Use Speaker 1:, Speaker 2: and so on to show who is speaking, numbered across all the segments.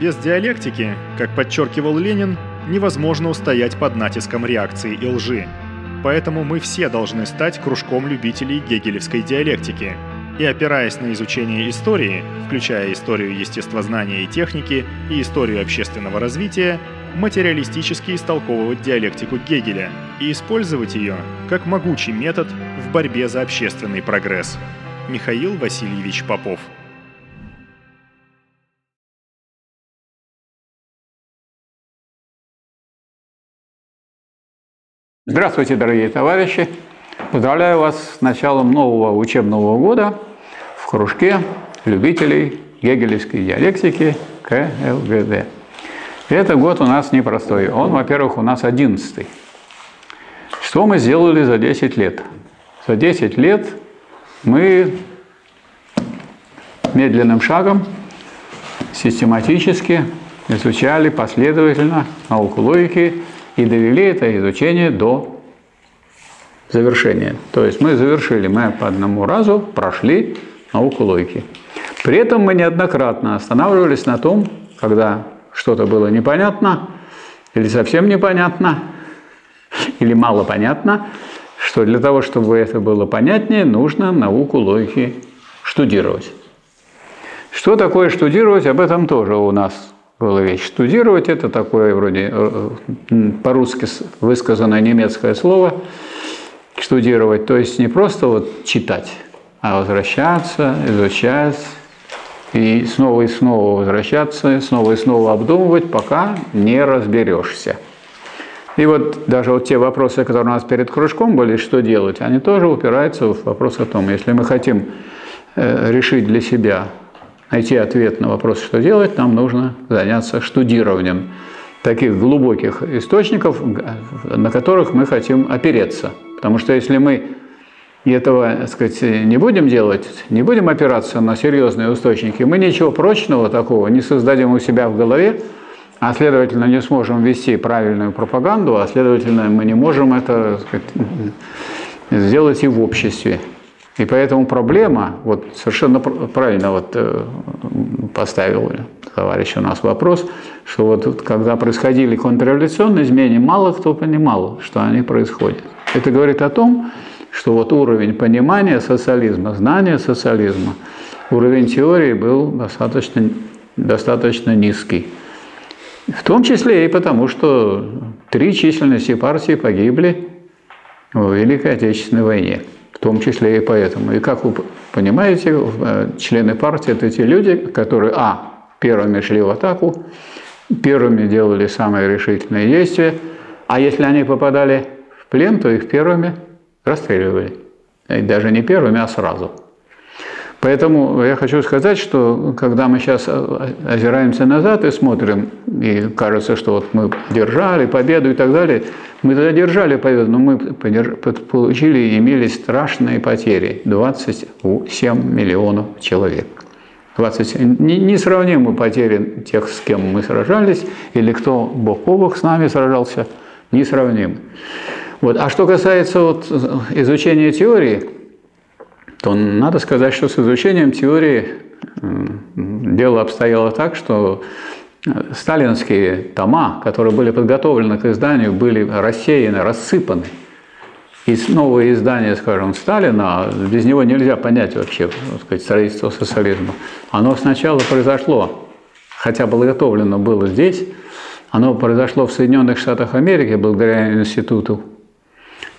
Speaker 1: Без диалектики, как подчеркивал Ленин, невозможно устоять под натиском реакции и лжи. Поэтому мы все должны стать кружком любителей гегелевской диалектики. И опираясь на изучение истории, включая историю естествознания и техники и историю общественного развития, материалистически истолковывать диалектику Гегеля и использовать ее как могучий метод в борьбе за общественный прогресс. Михаил Васильевич Попов
Speaker 2: Здравствуйте, дорогие товарищи! Поздравляю вас с началом нового учебного года в кружке любителей гегелевской диалектики КЛГД. Этот год у нас непростой. Он, во-первых, у нас одиннадцатый. Что мы сделали за 10 лет? За 10 лет мы медленным шагом, систематически изучали последовательно науку логики и довели это изучение до завершения. То есть мы завершили, мы по одному разу прошли науку логики. При этом мы неоднократно останавливались на том, когда что-то было непонятно или совсем непонятно, или мало понятно, что для того, чтобы это было понятнее, нужно науку логики штудировать. Что такое штудировать, об этом тоже у нас была вещь. Штудировать – это такое вроде э, э, по-русски высказанное немецкое слово «штудировать». То есть не просто вот читать, а возвращаться, изучать, и снова и снова возвращаться, снова и снова обдумывать, пока не разберешься. И вот даже вот те вопросы, которые у нас перед кружком были, что делать, они тоже упираются в вопрос о том, если мы хотим э, решить для себя найти ответ на вопрос, что делать, нам нужно заняться штудированием таких глубоких источников, на которых мы хотим опереться. Потому что если мы этого так сказать, не будем делать, не будем опираться на серьезные источники, мы ничего прочного такого не создадим у себя в голове, а следовательно не сможем вести правильную пропаганду, а следовательно мы не можем это сказать, сделать и в обществе. И поэтому проблема, вот совершенно правильно вот э, поставил товарищ у нас вопрос, что вот когда происходили контрреволюционные изменения, мало кто понимал, что они происходят. Это говорит о том, что вот уровень понимания социализма, знания социализма, уровень теории был достаточно, достаточно низкий. В том числе и потому, что три численности партии погибли в Великой Отечественной войне в том числе и поэтому. И как вы понимаете, э, члены партии – это те люди, которые, а, первыми шли в атаку, первыми делали самые решительные действия, а если они попадали в плен, то их первыми расстреливали. И даже не первыми, а сразу – Поэтому я хочу сказать, что когда мы сейчас озираемся назад и смотрим, и кажется, что вот мы держали победу и так далее, мы тогда держали победу, но мы получили и имели страшные потери – 27 миллионов человек. 20, несравнимые потери тех, с кем мы сражались, или кто бок о бок с нами сражался, несравнимы. Вот. А что касается вот изучения теории, то надо сказать, что с изучением теории дело обстояло так, что э, сталинские тома, которые были подготовлены к изданию, были рассеяны, рассыпаны. И новое издание, скажем, Сталина, без него нельзя понять вообще так сказать, строительство социализма. Оно сначала произошло, хотя подготовлено было здесь, оно произошло в Соединенных Штатах Америки благодаря Институту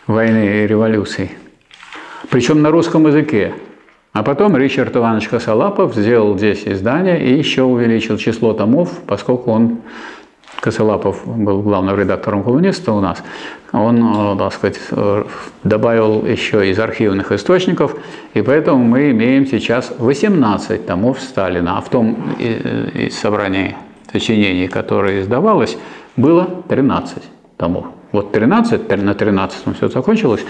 Speaker 2: войны и революции – причем на русском языке. А потом Ричард Иванович Косолапов сделал здесь издание и еще увеличил число томов, поскольку он, Косолапов был главным редактором коммуниста у нас, он, э, так сказать, э, добавил еще из архивных источников, и поэтому мы имеем сейчас 18 томов Сталина, а в том э, собрании сочинений, которое издавалось, было 13 томов. Вот 13, на 13 все закончилось,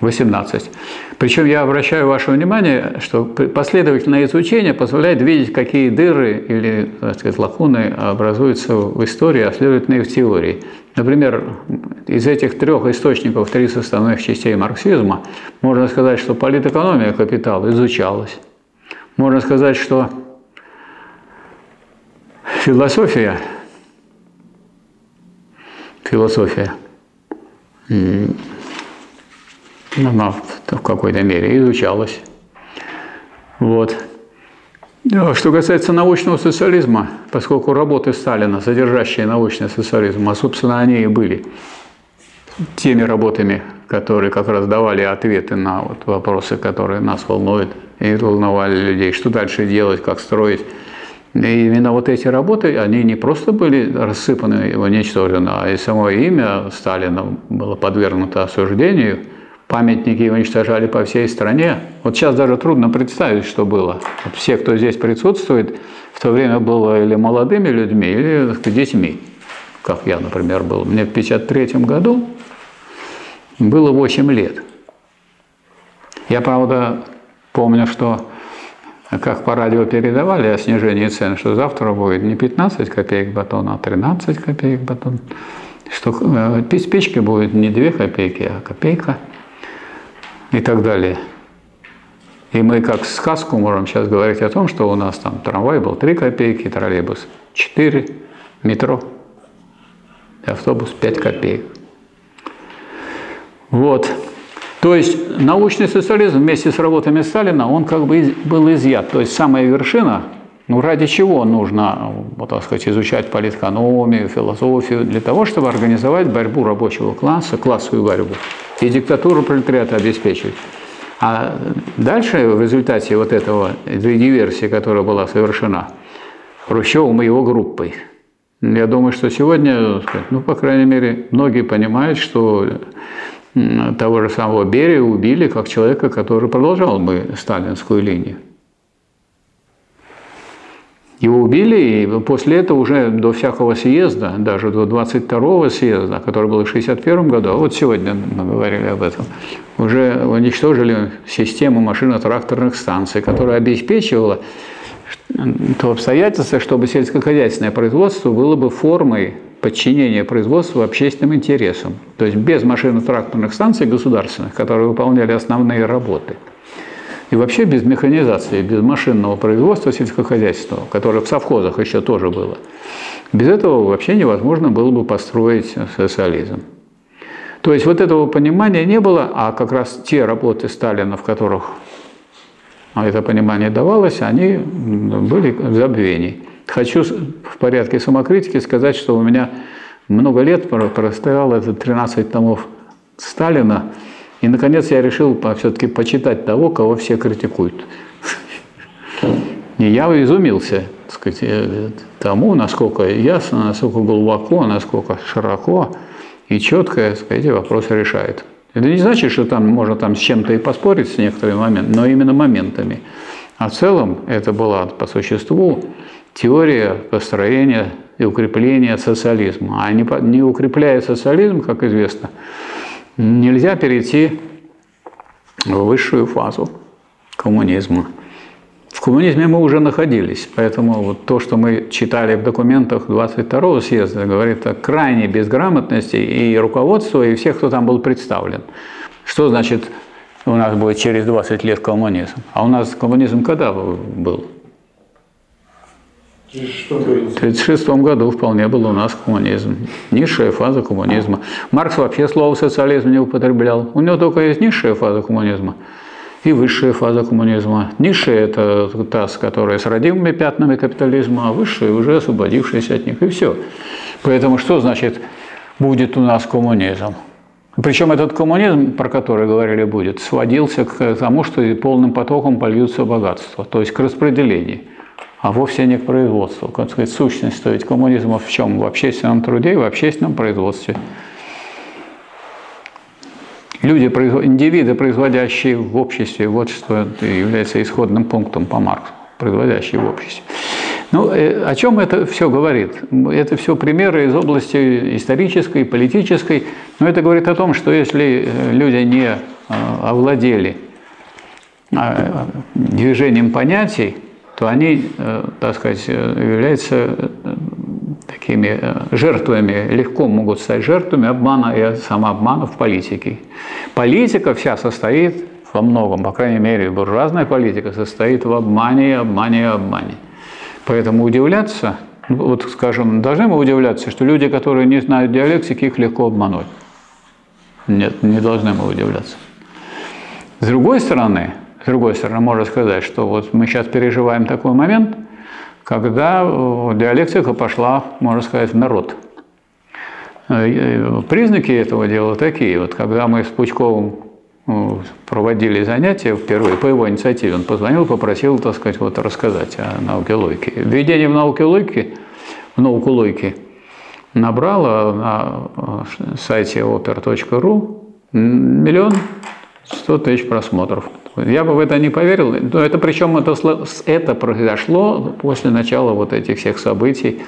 Speaker 2: 18. Причем я обращаю ваше внимание, что последовательное изучение позволяет видеть, какие дыры или так сказать, лакуны образуются в истории, а следовательно и в теории. Например, из этих трех источников, три составных частей марксизма, можно сказать, что политэкономия капитала изучалась. Можно сказать, что философия, философия, она в какой-то мере изучалась. Вот. Что касается научного социализма, поскольку работы Сталина, содержащие научный социализм, а, собственно, они и были теми работами, которые как раз давали ответы на вот вопросы, которые нас волнуют и волновали людей, что дальше делать, как строить. И именно вот эти работы, они не просто были рассыпаны и уничтожены, а и само имя Сталина было подвергнуто осуждению – памятники уничтожали по всей стране. Вот сейчас даже трудно представить, что было. Вот все, кто здесь присутствует, в то время было или молодыми людьми, или детьми, как я, например, был. Мне в 1953 году было 8 лет. Я, правда, помню, что как по радио передавали о снижении цен, что завтра будет не 15 копеек батон, а 13 копеек батон, что э, спички будет не 2 копейки, а копейка – и так далее. И мы как сказку можем сейчас говорить о том, что у нас там трамвай был 3 копейки, троллейбус 4, метро, автобус 5 копеек. Вот. То есть научный социализм вместе с работами Сталина, он как бы был изъят. То есть самая вершина, ну ради чего нужно, вот, так сказать, изучать политэкономию, философию? Для того, чтобы организовать борьбу рабочего класса, классовую борьбу и диктатуру пролетариата обеспечивать. А дальше в результате вот этого, этой диверсии, которая была совершена Хрущевым и его группой, я думаю, что сегодня, ну, по крайней мере, многие понимают, что того же самого Берия убили как человека, который продолжал бы сталинскую линию. Его убили, и после этого уже до всякого съезда, даже до 22-го съезда, который был в 61 году, а вот сегодня мы говорили об этом, уже уничтожили систему машино-тракторных станций, которая обеспечивала то обстоятельство, чтобы сельскохозяйственное производство было бы формой подчинения производства общественным интересам. То есть без машино-тракторных станций государственных, которые выполняли основные работы – и вообще без механизации, без машинного производства сельскохозяйственного, которое в совхозах еще тоже было, без этого вообще невозможно было бы построить социализм. То есть вот этого понимания не было, а как раз те работы Сталина, в которых это понимание давалось, они были в забвении. Хочу в порядке самокритики сказать, что у меня много лет простоял этот 13 томов Сталина, и, наконец, я решил все-таки почитать того, кого все критикуют. И я изумился так сказать, э, тому, насколько ясно, насколько глубоко, насколько широко и четко сказать, эти вопросы решает. Это не значит, что там можно там с чем-то и поспорить с некоторыми моментами, но именно моментами. А в целом это была по существу теория построения и укрепления социализма. А не, не укрепляя социализм, как известно, нельзя перейти в высшую фазу коммунизма. В коммунизме мы уже находились, поэтому вот то, что мы читали в документах 22-го съезда, говорит о крайней безграмотности и руководства, и всех, кто там был представлен. Что значит у нас будет через 20 лет коммунизм? А у нас коммунизм когда был? В 1936 году вполне был у нас коммунизм. Низшая фаза коммунизма. Маркс вообще слово социализм не употреблял. У него только есть низшая фаза коммунизма и высшая фаза коммунизма. Низшая – это та, которая с родимыми пятнами капитализма, а высшая – уже освободившаяся от них. И все. Поэтому что значит будет у нас коммунизм? Причем этот коммунизм, про который говорили будет, сводился к тому, что полным потоком польются богатства, то есть к распределению а вовсе не к производству. Как сказать, сущность то ведь коммунизма в чем? В общественном труде и в общественном производстве. Люди, индивиды, производящие в обществе, вот что является исходным пунктом по Марксу, производящие в обществе. Ну, э, о чем это все говорит? Это все примеры из области исторической, политической, но это говорит о том, что если э, люди не э, овладели движением понятий, то они, э, так сказать, э, являются э, такими жертвами, легко могут стать жертвами обмана и самообмана в политике. Политика вся состоит во многом, по крайней мере, буржуазная политика состоит в обмане, обмане, обмане. Поэтому удивляться вот, скажем, должны мы удивляться, что люди, которые не знают диалектики, их легко обмануть? Нет, не должны мы удивляться. С другой стороны, другой стороны, можно сказать, что вот мы сейчас переживаем такой момент, когда э, диалектика пошла, можно сказать, в народ. Э, признаки этого дела такие. Вот когда мы с Пучковым э, проводили занятия впервые по его инициативе, он позвонил, попросил, так сказать, вот рассказать о науке логики. Введение в науке логики, в науку логики набрало на сайте oper.ru миллион сто тысяч просмотров. Я бы в это не поверил. Но это причем это, это произошло после начала вот этих всех событий,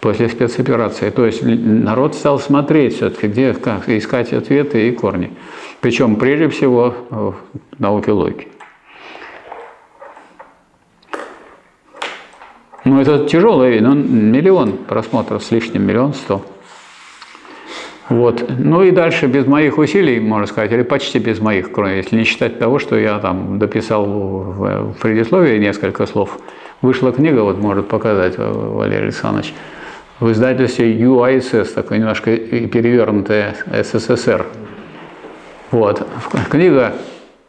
Speaker 2: после спецоперации. То есть народ стал смотреть все-таки, где как искать ответы и корни. Причем прежде всего в науке логики. Ну, это тяжелый, ну, миллион просмотров с лишним, миллион сто. Вот. Ну и дальше без моих усилий, можно сказать, или почти без моих, кроме, если не считать того, что я там дописал в предисловии несколько слов, вышла книга, вот может показать Валерий Александрович, в издательстве UISS, такое немножко перевернутое СССР. Вот. Книга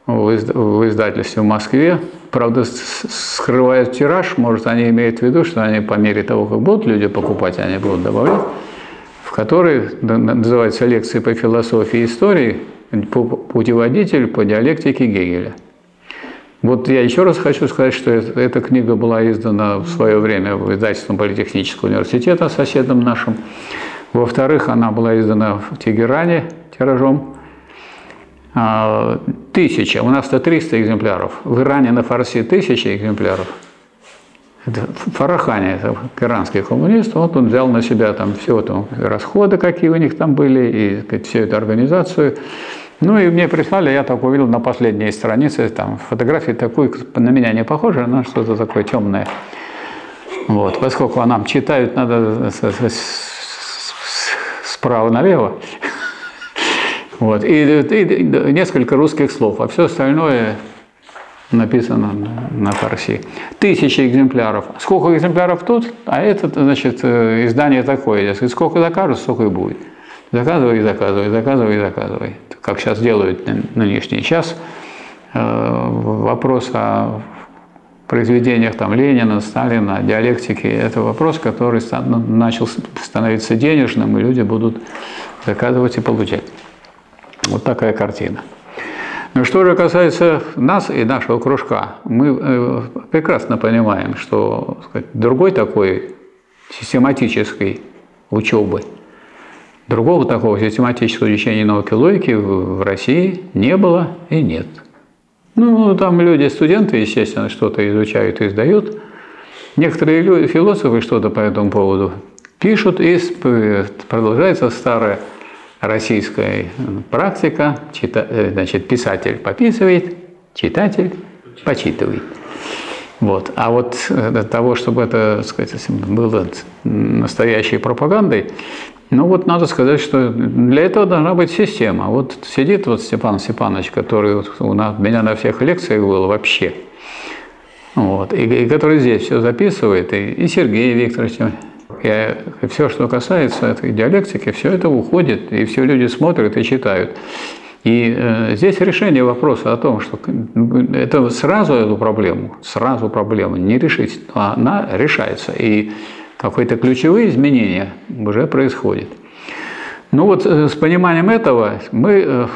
Speaker 2: в издательстве в Москве, правда, скрывает тираж, может, они имеют в виду, что они по мере того, как будут люди покупать, они будут добавлять в которой называется лекции по философии и истории, путеводитель по диалектике Гегеля. Вот я еще раз хочу сказать, что эта книга была издана в свое время в издательстве Политехнического университета, соседом нашим. Во-вторых, она была издана в Тегеране тиражом. А, тысяча, у нас-то 300 экземпляров. В Иране на фарси тысяча экземпляров – Фарахани, это иранский коммунист, вот он взял на себя там все там расходы, какие у них там были, и сказать, всю эту организацию. Ну и мне прислали, я так увидел на последней странице, там фотографии такой, на меня не похожа, она что-то такое темное. Вот, поскольку нам читают, надо справа налево. Вот, и, и несколько русских слов, а все остальное написано на фарси. Тысячи экземпляров. Сколько экземпляров тут? А это, значит, э, издание такое. Сколько закажут, столько и будет. Заказывай, заказывай, заказывай, заказывай. Как сейчас делают нынешний час. Э, вопрос о произведениях там, Ленина, Сталина, диалектики – это вопрос, который начал становиться денежным, и люди будут заказывать и получать. Вот такая картина. Что же касается нас и нашего кружка, мы э, прекрасно понимаем, что сказать, другой такой систематической учебы, другого такого систематического изучения науки логики в России не было и нет. Ну, там люди, студенты, естественно, что-то изучают и издают. Некоторые философы что-то по этому поводу пишут, и продолжается старая российская практика, чита, э, значит, писатель пописывает, читатель почитывает. Вот. А вот э, для того, чтобы это сказать, было настоящей пропагандой, ну вот надо сказать, что для этого должна быть система. Вот сидит вот Степан Степанович, который у нас, меня на всех лекциях был вообще, вот, и, и который здесь все записывает, и, и Сергей Викторович и все, что касается этой диалектики, все это уходит, и все люди смотрят и читают. И э, здесь решение вопроса о том, что это сразу эту проблему, сразу проблему не решить, а она решается. И какие-то ключевые изменения уже происходят. Ну вот э, с пониманием этого мы э,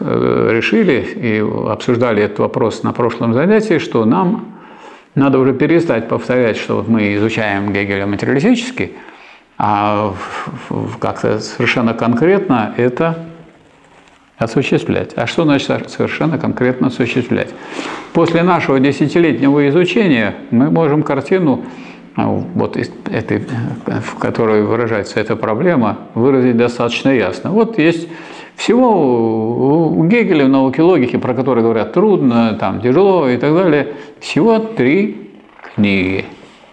Speaker 2: э, решили и обсуждали этот вопрос на прошлом занятии, что нам надо уже перестать повторять, что мы изучаем Гегеля материалистически, а как-то совершенно конкретно это осуществлять. А что значит совершенно конкретно осуществлять? После нашего десятилетнего изучения мы можем картину, а, вот этой, в которой выражается эта проблема, выразить достаточно ясно. Вот есть всего у Гегеля в науке логики, про которые говорят трудно, там, тяжело и так далее, всего три книги.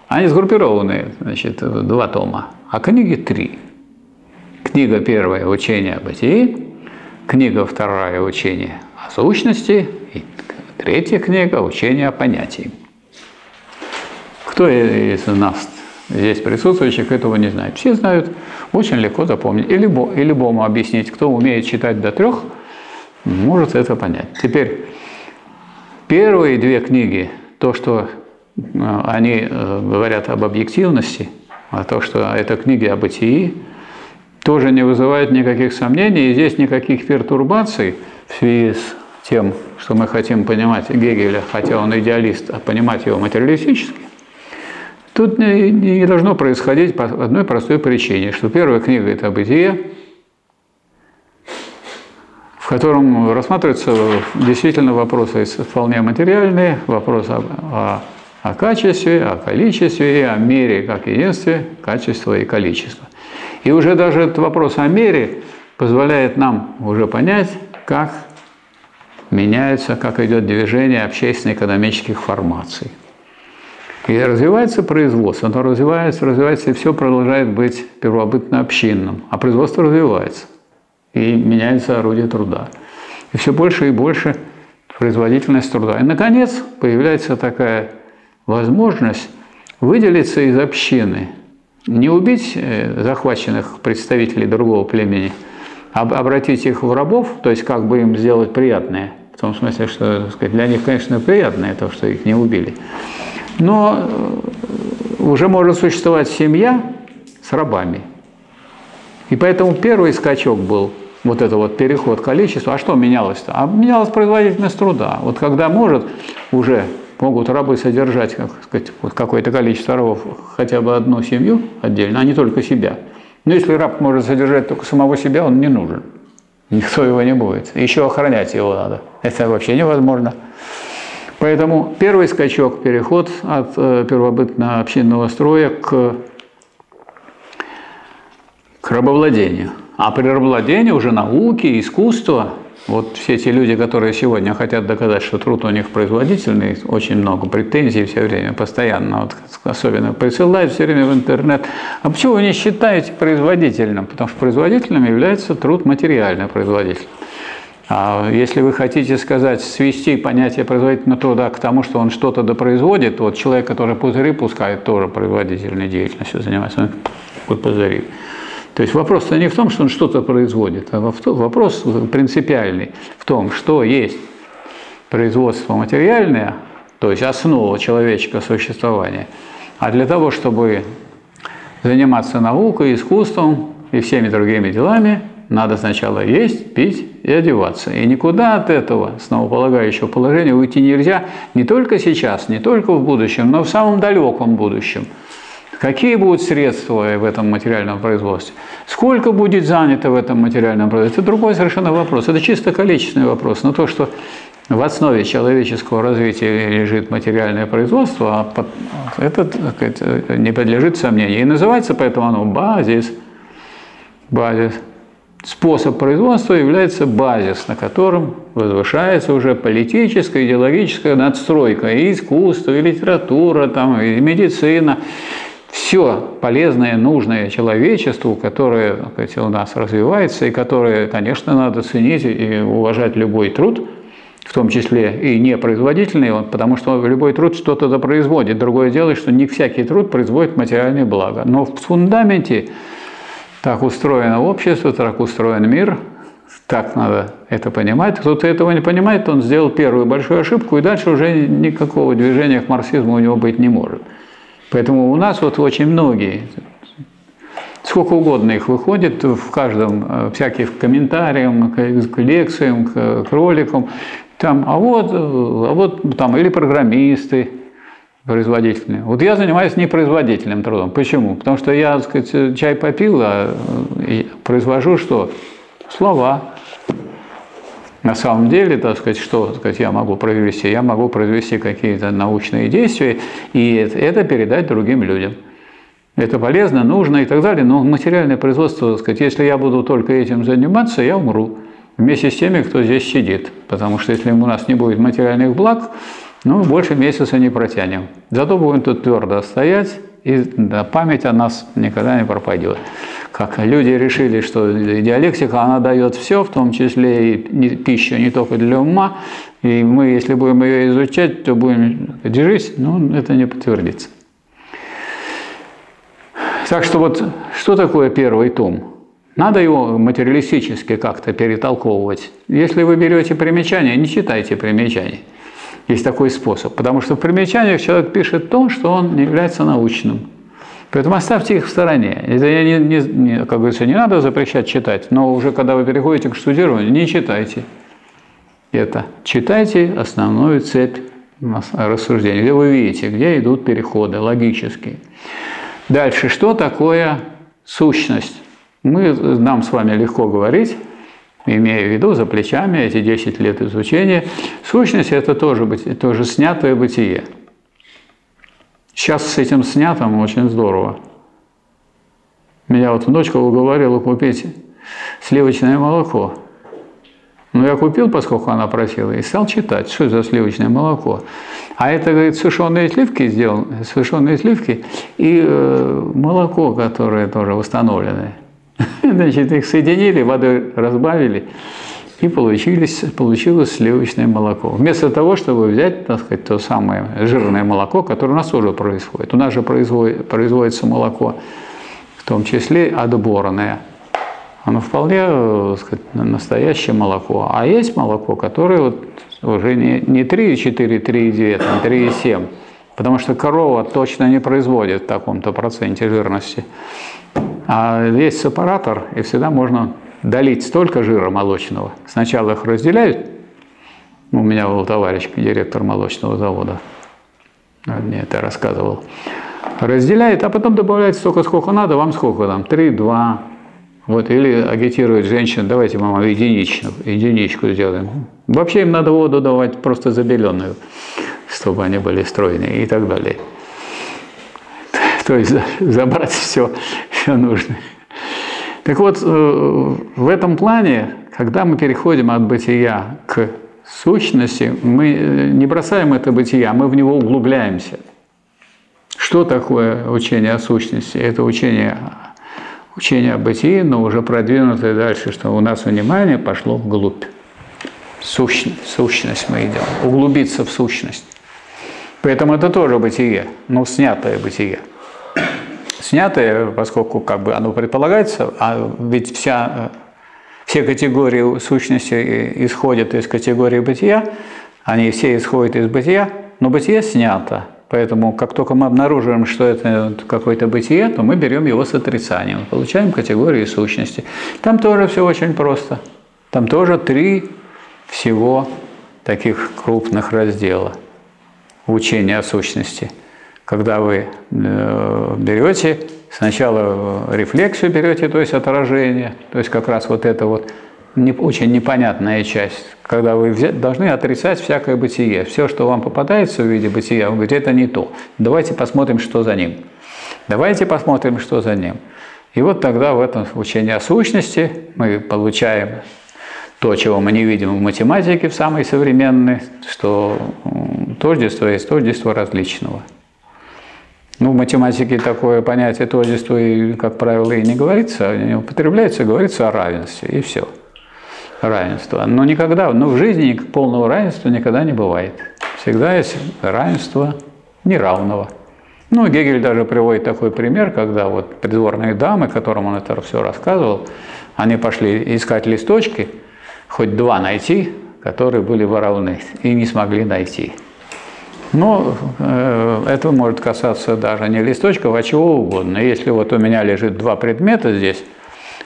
Speaker 2: Они сгруппированы, значит, в два тома, а книги три. Книга первая «Учение о бытии», книга вторая «Учение о сущности» и третья книга «Учение о понятии». Кто из нас здесь присутствующих этого не знают. Все знают, очень легко запомнить. И, любо, и любому объяснить, кто умеет читать до трех, может это понять. Теперь первые две книги, то, что э, они э, говорят об объективности, а то, что это книги о бытии, тоже не вызывает никаких сомнений, и здесь никаких пертурбаций в связи с тем, что мы хотим понимать Гегеля, хотя он идеалист, а понимать его материалистически, тут не, должно происходить по одной простой причине, что первая книга – это «Бытие», в котором рассматриваются действительно вопросы вполне материальные, вопросы о, о, о качестве, о количестве и о мере как единстве качества и количества. И уже даже этот вопрос о мере позволяет нам уже понять, как меняется, как идет движение общественно-экономических формаций. И развивается производство, оно развивается, развивается, и все продолжает быть первобытно-общинным, а производство развивается, и меняется орудие труда. И все больше и больше производительность труда. И, наконец, появляется такая возможность выделиться из общины, не убить э, захваченных представителей другого племени, а обратить их в рабов, то есть как бы им сделать приятное – в том смысле, что сказать, для них, конечно, приятно то, что их не убили. Но э, уже может существовать семья с рабами. И поэтому первый скачок был вот это вот переход количества. А что менялось-то? А менялась производительность труда. Вот когда может уже могут рабы содержать как сказать, какое-то количество рабов, хотя бы одну семью отдельно, а не только себя. Но если раб может содержать только самого себя, он не нужен. Никто его не будет. Еще охранять его надо. Это вообще невозможно. Поэтому первый скачок, переход от э, первобытно-общинного строя к, к рабовладению. А при рабовладении уже науки, искусство – вот все эти люди, которые сегодня хотят доказать, что труд у них производительный, очень много претензий все время, постоянно, вот, особенно присылают все время в интернет. А почему вы не считаете производительным? Потому что производительным является труд материально производительным. А если вы хотите сказать, свести понятие производительного труда к тому, что он что-то допроизводит, вот человек, который пузыри пускает, тоже производительной деятельностью занимается, он пузыри. То есть вопрос-то не в том, что он что-то производит, а вопрос принципиальный в том, что есть производство материальное, то есть основа человеческого существования. А для того, чтобы заниматься наукой, искусством и всеми другими делами, надо сначала есть, пить и одеваться. И никуда от этого основополагающего положения уйти нельзя не только сейчас, не только в будущем, но в самом далеком будущем – Какие будут средства в этом материальном производстве? Сколько будет занято в этом материальном производстве? Это другой совершенно вопрос. Это чисто количественный вопрос. Но то, что в основе человеческого развития лежит материальное производство, а это сказать, не подлежит сомнению. И называется поэтому оно базис. Базис. Способ производства является базис, на котором возвышается уже политическая, идеологическая надстройка, и искусство, и литература, там, и медицина все полезное, нужное человечеству, которое сказать, у нас развивается, и которое, конечно, надо ценить и уважать любой труд, в том числе и непроизводительный, потому что любой труд что-то производит. Другое дело, что не всякий труд производит материальное благо. Но в фундаменте так устроено общество, так устроен мир, так надо это понимать. Кто-то этого не понимает, он сделал первую большую ошибку, и дальше уже никакого движения к марксизму у него быть не может. Поэтому у нас вот очень многие, сколько угодно их выходит в каждом, э, всяких комментариях, к лекциям, к роликам, там, а вот, э, а вот там, или программисты производительные. Вот я занимаюсь непроизводительным трудом. Почему? Потому что я, так сказать, чай попил, а произвожу что? Слова. На самом деле, так сказать, что так сказать, я могу произвести? Я могу произвести какие-то научные действия и это передать другим людям. Это полезно, нужно и так далее, но материальное производство, так сказать, если я буду только этим заниматься, я умру вместе с теми, кто здесь сидит. Потому что если у нас не будет материальных благ, ну, больше месяца не протянем. Зато будем тут твердо стоять, и память о нас никогда не пропадет как люди решили, что диалектика, она дает все, в том числе и пищу не только для ума, и мы, если будем ее изучать, то будем держись, но это не подтвердится. Так что вот что такое первый том? Надо его материалистически как-то перетолковывать. Если вы берете примечания, не читайте примечаний. Есть такой способ. Потому что в примечаниях человек пишет то, что он не является научным. Поэтому оставьте их в стороне. Это не, не, не, как говорится, не надо запрещать читать, но уже когда вы переходите к штудированию, не читайте это. Читайте основную цепь рассуждений, где вы видите, где идут переходы логические. Дальше, что такое сущность? Мы, нам с вами легко говорить, имея в виду за плечами эти 10 лет изучения. Сущность – это тоже, тоже снятое бытие – Сейчас с этим снятым очень здорово. Меня вот внучка уговорила купить сливочное молоко. Ну, я купил, поскольку она просила, и стал читать, что за сливочное молоко. А это, говорит, сушеные сливки сделал, сушеные сливки и э, молоко, которое тоже восстановленное. Значит, их соединили, водой разбавили, и получились, получилось сливочное молоко. Вместо того, чтобы взять, так сказать, то самое жирное молоко, которое у нас тоже происходит. У нас же производит, производится молоко, в том числе отборное. Оно вполне так сказать, настоящее молоко. А есть молоко, которое вот уже не, не 3,4, 3,9, а 3,7. Потому что корова точно не производит в таком-то проценте жирности. А есть сепаратор, и всегда можно долить столько жира молочного. Сначала их разделяют. У меня был товарищ, директор молочного завода. Мне это рассказывал. Разделяет, а потом добавляет столько, сколько надо, вам сколько там, 3, 2. Вот, или агитирует женщин, давайте, мама, единичную, единичку сделаем. Вообще им надо воду давать просто забеленную, чтобы они были стройные и так далее. То есть забрать все, все нужное. Так вот, э, в этом плане, когда мы переходим от бытия к сущности, мы э, не бросаем это бытие, а мы в него углубляемся. Что такое учение о сущности? Это учение, учение о бытии, но уже продвинутое дальше, что у нас внимание пошло вглубь. Сущность, сущность мы идем, углубиться в сущность. Поэтому это тоже бытие, но снятое бытие снятое, поскольку как бы оно предполагается, а ведь вся, все категории сущности исходят из категории бытия, они все исходят из бытия, но бытие снято. Поэтому как только мы обнаруживаем, что это какое-то бытие, то мы берем его с отрицанием, получаем категории сущности. Там тоже все очень просто. Там тоже три всего таких крупных раздела учения о сущности – когда вы э, берете, сначала рефлексию берете, то есть отражение, то есть как раз вот это вот очень непонятная часть, когда вы должны отрицать всякое бытие. Все, что вам попадается в виде бытия, вы говорите, это не то. Давайте посмотрим, что за ним. Давайте посмотрим, что за ним. И вот тогда в этом учении о сущности мы получаем то, чего мы не видим в математике, в самой современной, что тождество есть тождество различного – ну, в математике такое понятие тождества, и, как правило, и не говорится, не употребляется, говорится о равенстве, и все. Равенство. Но никогда, но в жизни полного равенства никогда не бывает. Всегда есть равенство неравного. Ну, Гегель даже приводит такой пример, когда вот придворные дамы, которым он это все рассказывал, они пошли искать листочки, хоть два найти, которые были воровны, и не смогли найти. Э, это может касаться даже не листочков, а чего угодно. Если вот у меня лежит два предмета здесь,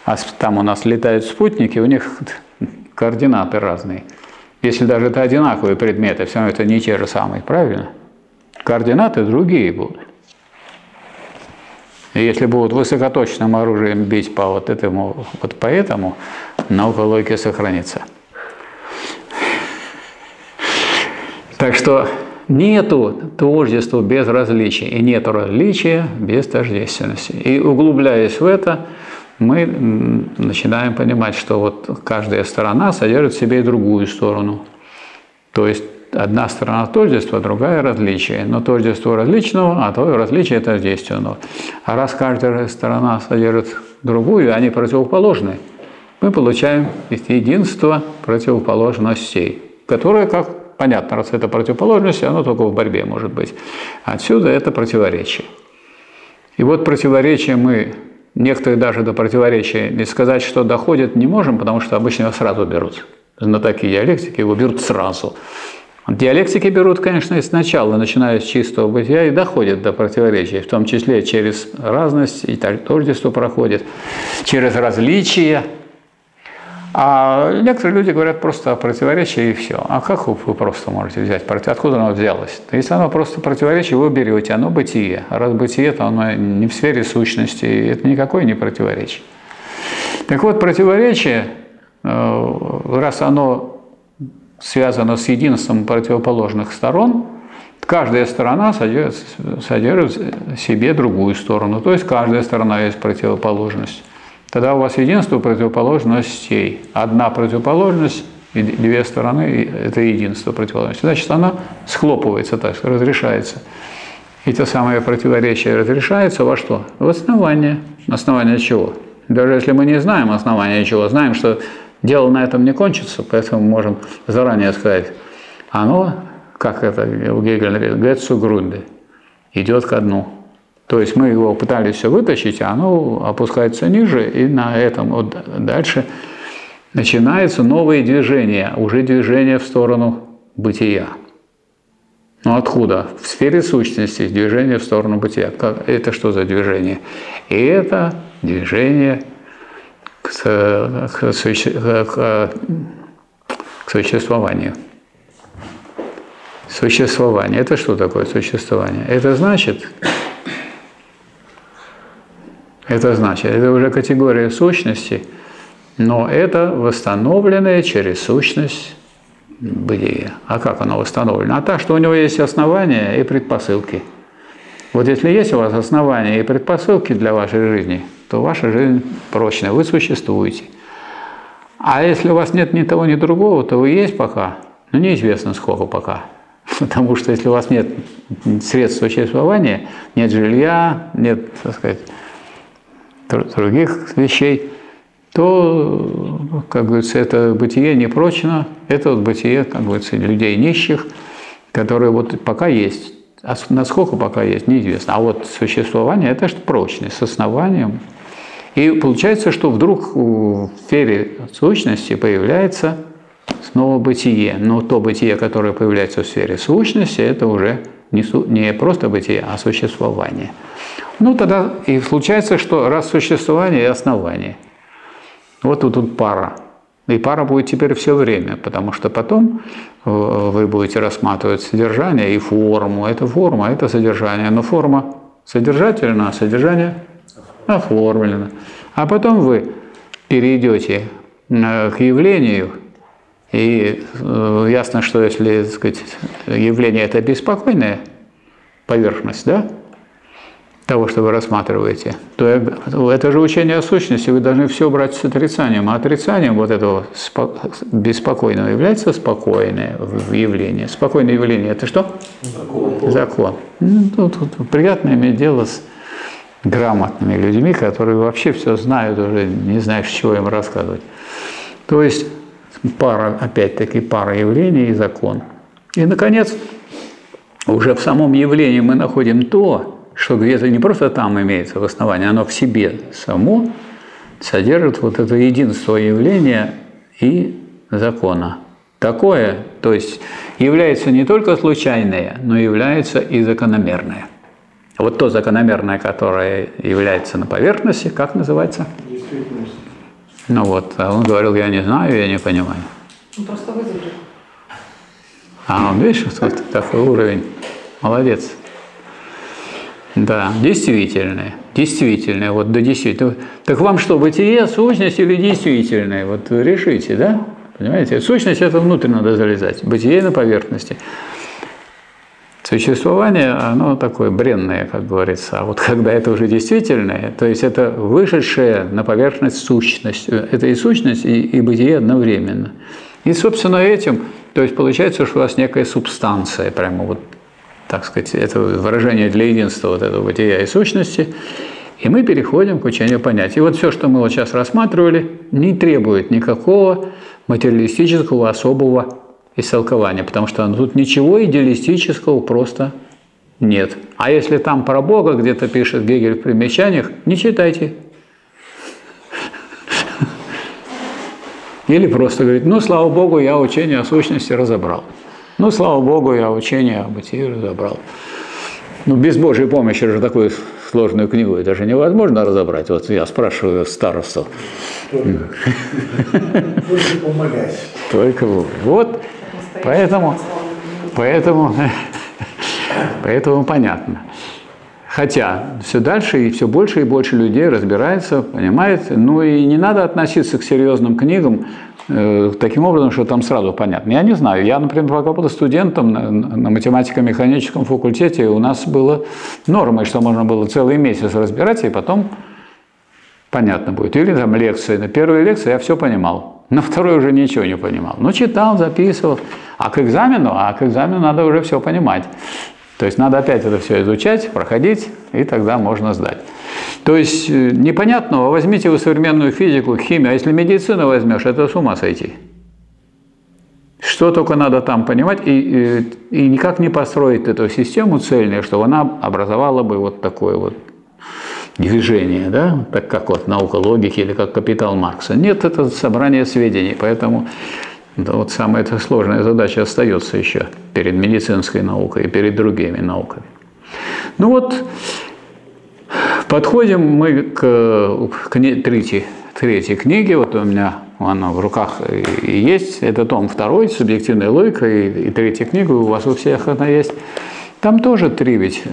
Speaker 2: а там у нас летают спутники, у них координаты разные. Если даже это одинаковые предметы, все равно это не те же самые, правильно? Координаты другие будут. И если будут высокоточным оружием бить по вот этому, вот поэтому, наука логики сохранится. Так что Нету тождества без различия, и нету различия без тождественности. И углубляясь в это, мы начинаем понимать, что вот каждая сторона содержит в себе и другую сторону. То есть одна сторона тождества, другая различие. Но тождество различного, а то различие тождественного. А раз каждая сторона содержит другую, они противоположны, мы получаем единство противоположностей, которое, как Понятно, раз это противоположность, оно только в борьбе может быть. Отсюда это противоречие. И вот противоречие мы, некоторые даже до противоречия, не сказать, что доходят, не можем, потому что обычно его сразу берут. Знатоки диалектики его берут сразу. Диалектики берут, конечно, сначала, начиная с чистого бытия, и доходят до противоречий, в том числе через разность, и тождество проходит, через различия. А некоторые люди говорят просто о противоречии и все. А как вы просто можете взять против? Откуда оно взялось? Если оно просто противоречие, вы берете, оно бытие. Раз бытие, то оно не в сфере сущности, это никакое не противоречие. Так вот, противоречие, э, раз оно связано с единством противоположных сторон, каждая сторона содержит, содержит в себе другую сторону. То есть каждая сторона есть противоположность. Тогда у вас единство противоположностей. Одна противоположность и две стороны – это единство противоположности. Значит, она схлопывается, так разрешается. И те самые противоречия разрешаются во что? В основание. Основание чего? Даже если мы не знаем основания чего, знаем, что Дело на этом не кончится, поэтому можем заранее сказать, оно, как это у Гегеля написано, «гетсу грунды», идет ко дну. То есть мы его пытались все вытащить, а оно опускается ниже, и на этом вот дальше начинается новое движение, уже движение в сторону бытия. Ну откуда? В сфере сущности движение в сторону бытия. Это что за движение? И это движение к, к, к, к существованию. Существование. Это что такое существование? Это значит, это значит, это уже категория сущности, но это восстановленное через сущность бытия. А как оно восстановлено? А так, что у него есть основания и предпосылки. Вот если есть у вас основания и предпосылки для вашей жизни – то ваша жизнь прочная, вы существуете. А если у вас нет ни того, ни другого, то вы есть пока, но неизвестно сколько пока. Потому что если у вас нет средств существования, нет жилья, нет, так сказать, других вещей, то, как говорится, это бытие непрочно, это вот бытие, как говорится, людей нищих, которые вот пока есть. А насколько пока есть, неизвестно. А вот существование – это что прочное, с основанием, и получается, что вдруг в сфере сущности появляется снова бытие. Но то бытие, которое появляется в сфере сущности, это уже не, не просто бытие, а существование. Ну, тогда и случается, что раз существование и основание. Вот тут, тут пара. И пара будет теперь все время, потому что потом э, вы будете рассматривать содержание и форму. Это форма, это содержание. Но форма содержательна, а содержание оформлено. А потом вы перейдете э, к явлению, и э, ясно, что если так сказать, явление это беспокойная поверхность, да, того, что вы рассматриваете, то это же учение о сущности, вы должны все брать с отрицанием. А отрицанием вот этого беспокойного является спокойное явление. Спокойное явление – это что? Закон. Закон. Ну, тут, тут приятно иметь дело с грамотными людьми, которые вообще все знают уже, не знаешь, чего им рассказывать. То есть пара, опять-таки, пара явлений и закон. И, наконец, уже в самом явлении мы находим то, что где-то не просто там имеется в основании, оно в себе само содержит вот это единство явления и закона. Такое, то есть является не только случайное, но является и закономерное. Вот то закономерное, которое является на поверхности, как называется? Действительность. Ну вот, а он говорил, я не знаю, я не понимаю.
Speaker 3: Он просто вызвали.
Speaker 2: А, он, видишь, вот такой уровень. Молодец. Да, действительное. Действительное, вот до действительного. Так вам что, бытие, сущность или действительное? Вот решите, да? Понимаете? Сущность – это внутрь надо залезать. Бытие на поверхности. Существование, оно такое бренное, как говорится. А вот когда это уже действительное, то есть это вышедшая на поверхность сущность. Это и сущность, и, и бытие одновременно. И, собственно, этим, то есть получается, что у вас некая субстанция, прямо вот, так сказать, это выражение для единства вот этого бытия и сущности. И мы переходим к учению понятий. И вот все, что мы вот сейчас рассматривали, не требует никакого материалистического особого истолкования, потому что тут ничего идеалистического просто Нет. А если там про Бога где-то пишет Гегель в примечаниях, не читайте. Или просто говорит, ну, слава Богу, я учение о сущности разобрал. Ну, слава Богу, я учение о бытии разобрал. Ну, без Божьей помощи же такую сложную книгу это же невозможно разобрать. Вот я спрашиваю старосту. Только, помолясь. Только вот. Поэтому, поэтому, поэтому понятно. Хотя все дальше и все больше и больше людей разбирается, понимает. Ну и не надо относиться к серьезным книгам таким образом, что там сразу понятно. Я не знаю. Я, например, пока был студентом на, на математико-механическом факультете, у нас было нормой, что можно было целый месяц разбирать, и потом понятно будет. Или там лекции. На первой лекции я все понимал. На второй уже ничего не понимал. Ну, читал, записывал. А к экзамену, а к экзамену надо уже все понимать. То есть надо опять это все изучать, проходить, и тогда можно сдать. То есть э, непонятного, возьмите вы современную физику, химию, а если медицину возьмешь, это с ума сойти. Что только надо там понимать, и, и, и никак не построить эту систему цельную, чтобы она образовала бы вот такое вот движение, да, так как вот наука логики или как капитал Маркса. Нет, это собрание сведений, поэтому да, вот самая эта сложная задача остается еще перед медицинской наукой и перед другими науками. Ну вот, подходим мы к, к третьей, третьей книге. Вот у меня она в руках и есть. Это том второй, субъективная логика, и, и третья книга, у вас у всех она есть. Там тоже три ведь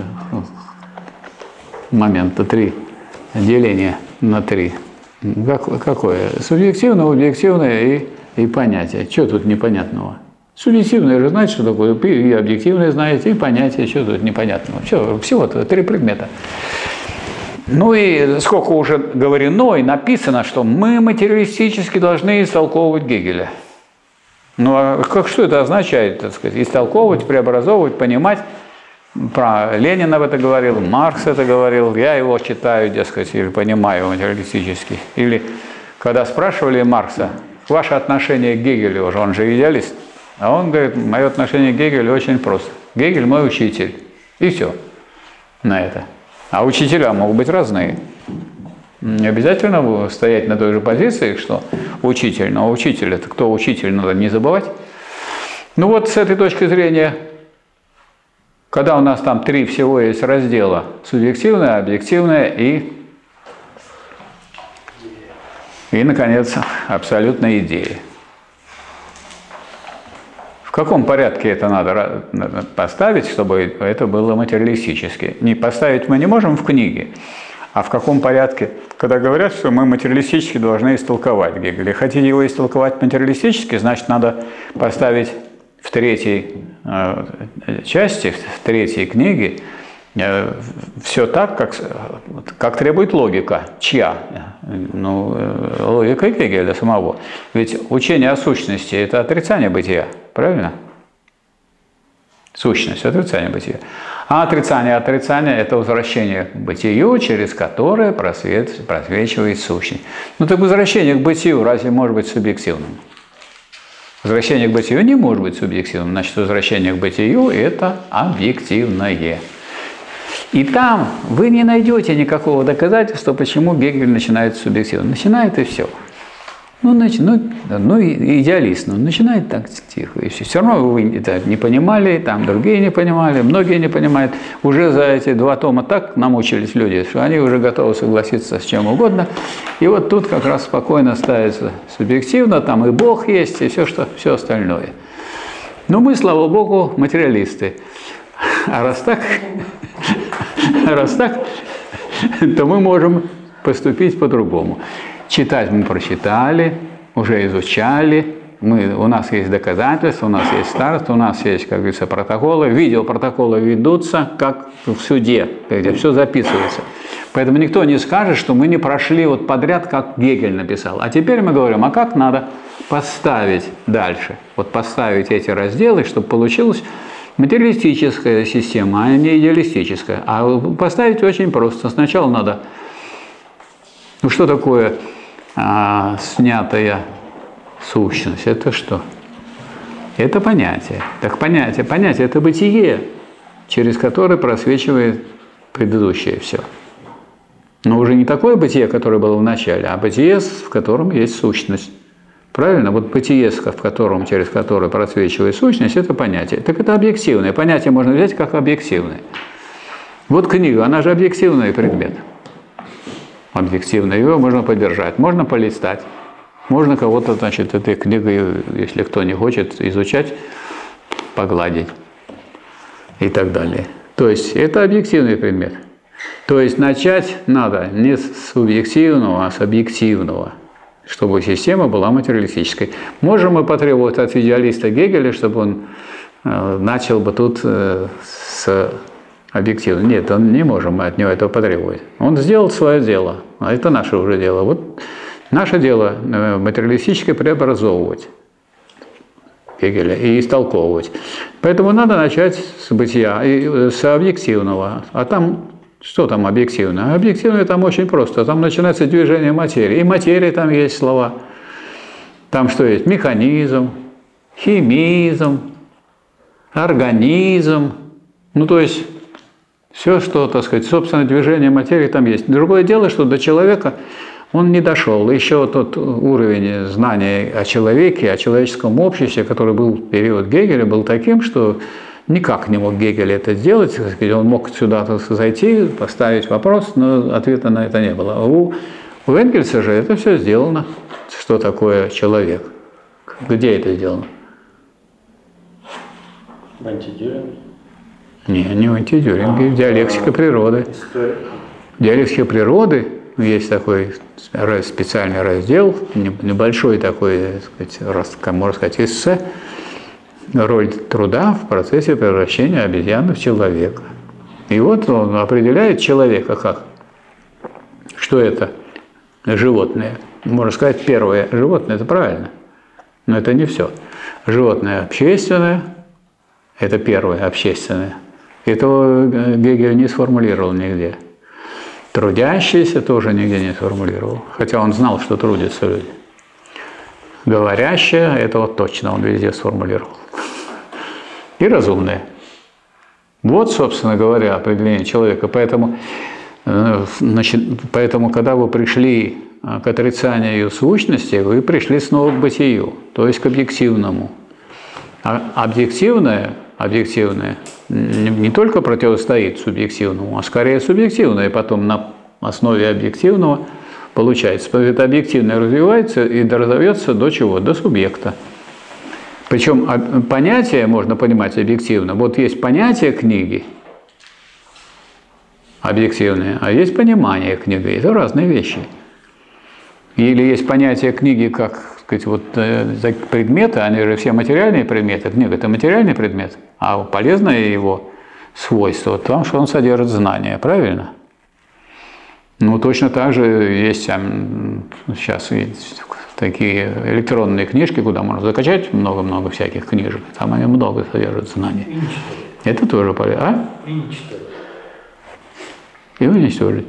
Speaker 2: момента, три деления на три. Как, какое? Субъективное, объективное и и понятия. Что тут непонятного? Субъективное же знаете, что такое, и объективное знаете, и понятие, что тут непонятного. Все, всего-то три предмета. Ну и сколько уже говорено и написано, что мы материалистически должны истолковывать Гегеля. Ну а как, что это означает, так сказать, истолковывать, преобразовывать, понимать? Про Ленина это говорил, Маркс это говорил, я его читаю, дескать, или понимаю материалистически. Или когда спрашивали Маркса, ваше отношение к Гегелю уже, он же идеалист. А он говорит, мое отношение к Гегелю очень просто. Гегель мой учитель. И все на это. А учителя могут быть разные. Не обязательно стоять на той же позиции, что учитель, но учитель это кто учитель, надо не забывать. Ну вот с этой точки зрения, когда у нас там три всего есть раздела, субъективное, объективное и и, наконец, абсолютная идея. В каком порядке это надо поставить, чтобы это было материалистически? Не поставить мы не можем в книге, а в каком порядке? Когда говорят, что мы материалистически должны истолковать Гегеля. Хотите его истолковать материалистически, значит, надо поставить в третьей э, части, в третьей книге все так, как, как требует логика. Чья? Ну, э, логика Гегеля самого. Ведь учение о сущности – это отрицание бытия, правильно? Сущность – отрицание бытия. А отрицание отрицания – это возвращение к бытию, через которое просвет, просвечивает сущность. Ну так возвращение к бытию разве может быть субъективным? Возвращение к бытию не может быть субъективным, значит, возвращение к бытию – это объективное. И там вы не найдете никакого доказательства, почему Гегель начинает субъективно. Начинает и все. Ну, значит, ну, ну идеалист, ну, начинает так тихо, и все. Все равно вы это не понимали, там другие не понимали, многие не понимают. Уже за эти два тома так намучились люди, что они уже готовы согласиться с чем угодно. И вот тут как раз спокойно ставится субъективно, там и Бог есть, и все, что, все остальное. Но мы, слава Богу, материалисты. А раз так, раз так, то мы можем поступить по-другому. Читать мы прочитали, уже изучали, мы, у нас есть доказательства, у нас есть старость, у нас есть, как говорится, протоколы. Видеопротоколы ведутся, как в суде, где все записывается. Поэтому никто не скажет, что мы не прошли вот подряд, как Гегель написал. А теперь мы говорим, а как надо поставить дальше? Вот поставить эти разделы, чтобы получилось материалистическая система, а не идеалистическая. А поставить очень просто. Сначала надо, ну что такое а, снятая сущность? Это что? Это понятие. Так понятие, понятие – это бытие. через который просвечивает предыдущее все. Но уже не такое бытие, которое было в начале, а бытие, в котором есть сущность. Правильно? Вот бытие, в котором, через которое просвечивает сущность, это понятие. Так это объективное. Понятие можно взять как объективное. Вот книга, она же объективный предмет. Объективно. Его можно поддержать, можно полистать. Можно кого-то, значит, этой книгой, если кто не хочет изучать, погладить и так далее. То есть это объективный предмет. То есть начать надо не с субъективного, а с объективного, чтобы система была материалистической. Можем мы потребовать от идеалиста Гегеля, чтобы он э, начал бы тут э, с объективно. Нет, он не можем мы от него этого потребовать. Он сделал свое дело, а это наше уже дело. Вот наше дело э, материалистическое преобразовывать. Гегеля и истолковывать. Поэтому надо начать с бытия, с объективного. А там что там объективно? Объективно там очень просто. Там начинается движение материи. И материи там есть слова. Там что есть? Механизм, химизм, организм. Ну, то есть все, что, так сказать, собственно, движение материи там есть. Другое дело, что до человека он не дошел. Еще тот уровень знания о человеке, о человеческом обществе, который был в период Гегеля, был таким, что никак не мог Гегель это сделать. Он мог сюда зайти, поставить вопрос, но ответа на это не было. У, у Энгельса же это все сделано. Что такое человек? Где это сделано?
Speaker 3: В антидюринге.
Speaker 2: Не, не в антидюринге, в диалектике природы. В диалектике природы есть такой специальный раздел, небольшой такой, так сказать, можно сказать, эссе, роль труда в процессе превращения обезьяны в человека. И вот он определяет человека как? Что это? Животное. Можно сказать, первое животное, это правильно, но это не все. Животное общественное, это первое общественное. Этого Гегель не сформулировал нигде. Трудящийся тоже нигде не сформулировал, хотя он знал, что трудятся люди. Говорящее, это вот точно он везде сформулировал. И разумное. Вот, собственно говоря, определение человека. Поэтому, э, значит, поэтому когда вы пришли к отрицанию сущности, вы пришли снова к бытию, то есть к объективному. А объективное, объективное не только противостоит субъективному, а скорее субъективное, и потом на основе объективного получается. Это объективное развивается и разовьется до чего? До субъекта. Причем понятие можно понимать объективно. Вот есть понятие книги, объективное, а есть понимание книги. Это разные вещи. Или есть понятие книги как сказать, вот, э, предметы, они же все материальные предметы. Книга – это материальный предмет, а полезное его свойство в том, что он содержит знания, правильно? Ну, точно так же есть сейчас такие электронные книжки, куда можно закачать много-много всяких книжек. Там они много содержат знаний. Это тоже полезно. А? И не читать. И уничтожить.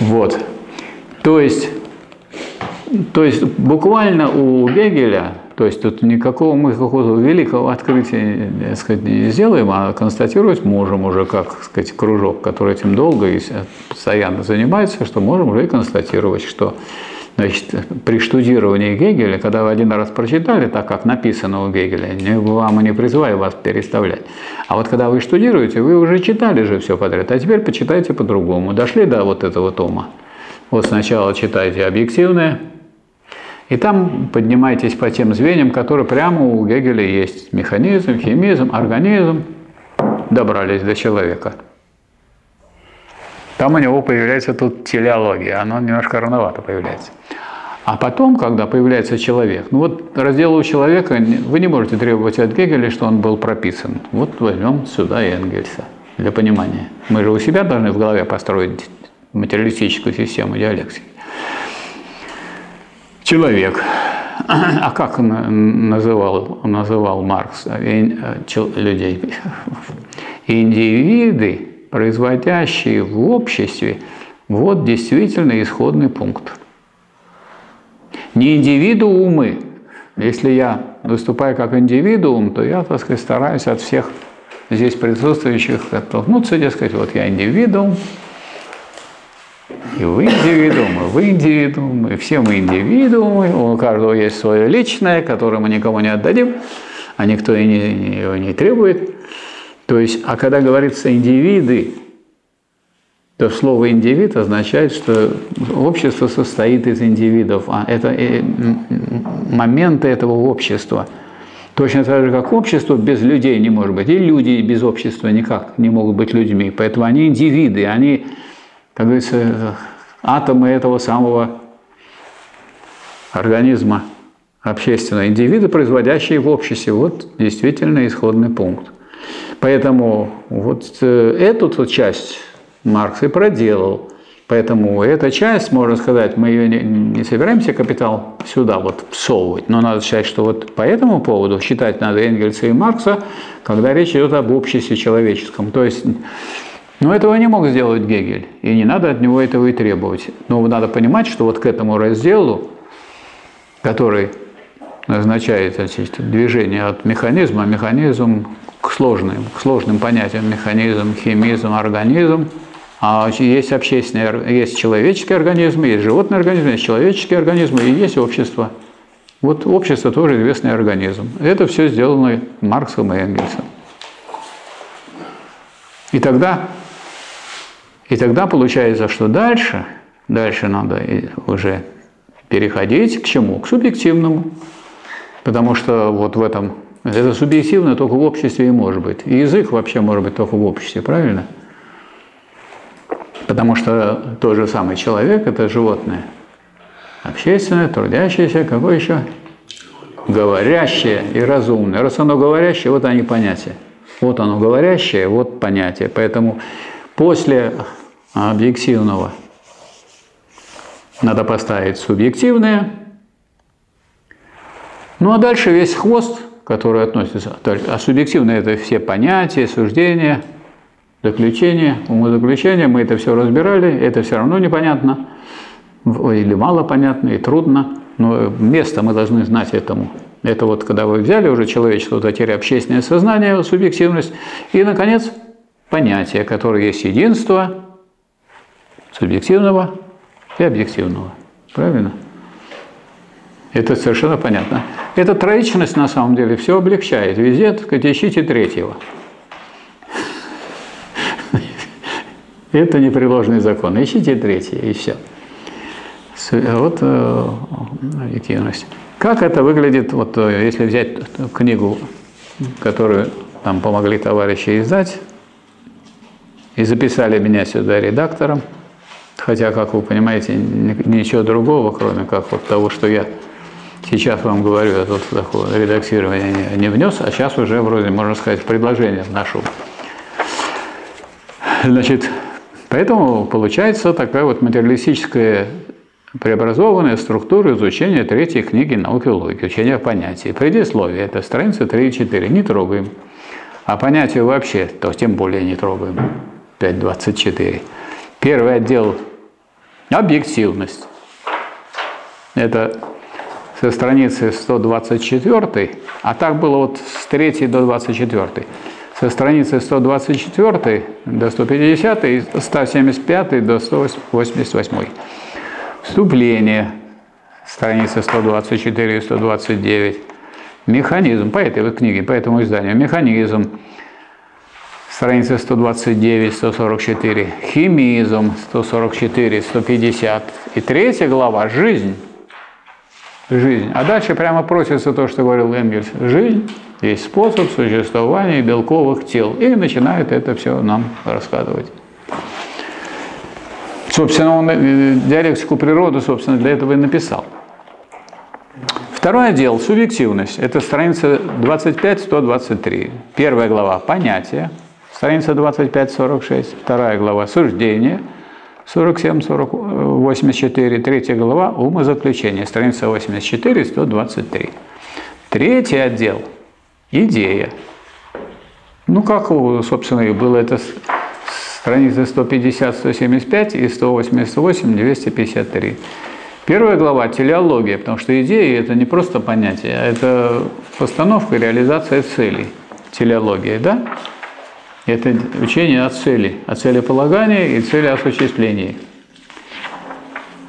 Speaker 2: Вот. То есть то есть буквально у Гегеля, то есть тут никакого мы какого-то великого открытия так сказать, не сделаем, а констатировать можем уже как сказать, кружок, который этим долго и постоянно занимается, что можем уже и констатировать, что Значит, при штудировании Гегеля, когда вы один раз прочитали, так как написано у Гегеля, не, вам и не призываю вас переставлять. А вот когда вы штудируете, вы уже читали же все подряд, а теперь почитайте по-другому. Дошли до вот этого тома. Вот сначала читайте объективное, и там поднимайтесь по тем звеньям, которые прямо у Гегеля есть. Механизм, химизм, организм. Добрались до человека. Там у него появляется тут телеология, оно немножко рановато появляется. А потом, когда появляется человек, ну вот раздел у человека, вы не можете требовать от Гегеля, что он был прописан. Вот возьмем сюда Энгельса для понимания. Мы же у себя должны в голове построить материалистическую систему диалектики человек. А как называл, называл Маркс э, людей? Индивиды, производящие в обществе, вот действительно исходный пункт. Не индивидуумы. Если я выступая как индивидуум, то я, так сказать, стараюсь от всех здесь присутствующих оттолкнуться, дескать, вот я индивидуум, и вы индивидуумы, вы индивидуумы, все мы индивидуумы, у каждого есть свое личное, которое мы никому не отдадим, а никто и не, его не требует. То есть, а когда говорится индивиды, то слово индивид означает, что общество состоит из индивидов, а это э, моменты этого общества. Точно так же, как общество без людей не может быть, и люди без общества никак не могут быть людьми. Поэтому они индивиды, они, как говорится, атомы этого самого организма общественного, индивиды, производящие в обществе. Вот действительно исходный пункт. Поэтому вот э, эту вот часть Маркс и проделал. Поэтому эта часть, можно сказать, мы ее не, не собираемся капитал сюда вот всовывать, но надо считать, что вот по этому поводу считать надо Энгельса и Маркса, когда речь идет об обществе человеческом. То есть, ну этого не мог сделать Гегель, и не надо от него этого и требовать. Но надо понимать, что вот к этому разделу, который означает значит, движение от механизма, механизм к сложным, к сложным понятиям механизм, химизм, организм – а есть общественные, есть человеческие организмы, есть животные организмы, есть человеческие организмы и есть общество. Вот общество тоже известный организм. Это все сделано Марксом и Энгельсом. И тогда, и тогда получается, что дальше, дальше надо уже переходить к чему? К субъективному. Потому что вот в этом, это субъективно только в обществе и может быть. И язык вообще может быть только в обществе, правильно? Потому что тот же самый человек – это животное. Общественное, трудящееся, какое еще? Говорящее и разумное. Раз оно говорящее, вот они понятия. Вот оно говорящее, вот понятие. Поэтому после объективного надо поставить субъективное. Ну а дальше весь хвост, который относится, а субъективное – это все понятия, суждения – заключение, умозаключение, мы это все разбирали, это все равно непонятно, или мало понятно, и трудно, но место мы должны знать этому. Это вот когда вы взяли уже человечество, эти общественное сознание, субъективность, и, наконец, понятие, которое есть единство субъективного и объективного. Правильно? Это совершенно понятно. Эта троичность на самом деле все облегчает. Везде, так сказать, ищите третьего. Это непреложный закон. Ищите третий, и все. Вот э, объективность. Как это выглядит, вот э, если взять книгу, которую там помогли товарищи издать, и записали меня сюда редактором, хотя, как вы понимаете, ничего другого, кроме как вот того, что я сейчас вам говорю, я тут такое редактирование не внес, а сейчас уже вроде, можно сказать, предложение вношу. Значит, Поэтому получается такая вот материалистическая преобразованная структура изучения третьей книги науки логики, учения понятий. Предисловие – это страница 3 и 4, не трогаем. А понятия вообще, то тем более не трогаем. 5.24. Первый отдел – объективность. Это со страницы 124, а так было вот с 3 до 24 со страницы 124 до 150 и 175 до 188. Вступление, страницы 124 и 129. Механизм, по этой вот книге, по этому изданию, механизм, страницы 129, 144, химизм, 144, 150. И третья глава – жизнь. Жизнь. А дальше прямо просится то, что говорил Энгельс. Жизнь есть способ существования белковых тел. И начинает это все нам рассказывать. Собственно, он э, диалектику природы, собственно, для этого и написал. Второй отдел – субъективность. Это страница 25-123. Первая глава – понятие. Страница 25-46. Вторая глава – суждение. 47-84. Третья глава – умозаключение. Страница 84-123. Третий отдел – идея. Ну, как, собственно, и было это страницы 150, 175 и 188, 253. Первая глава – телеология, потому что идеи – это не просто понятие, а это постановка и реализация целей. Телеология, да? Это учение о цели, о целеполагании и цели осуществлении.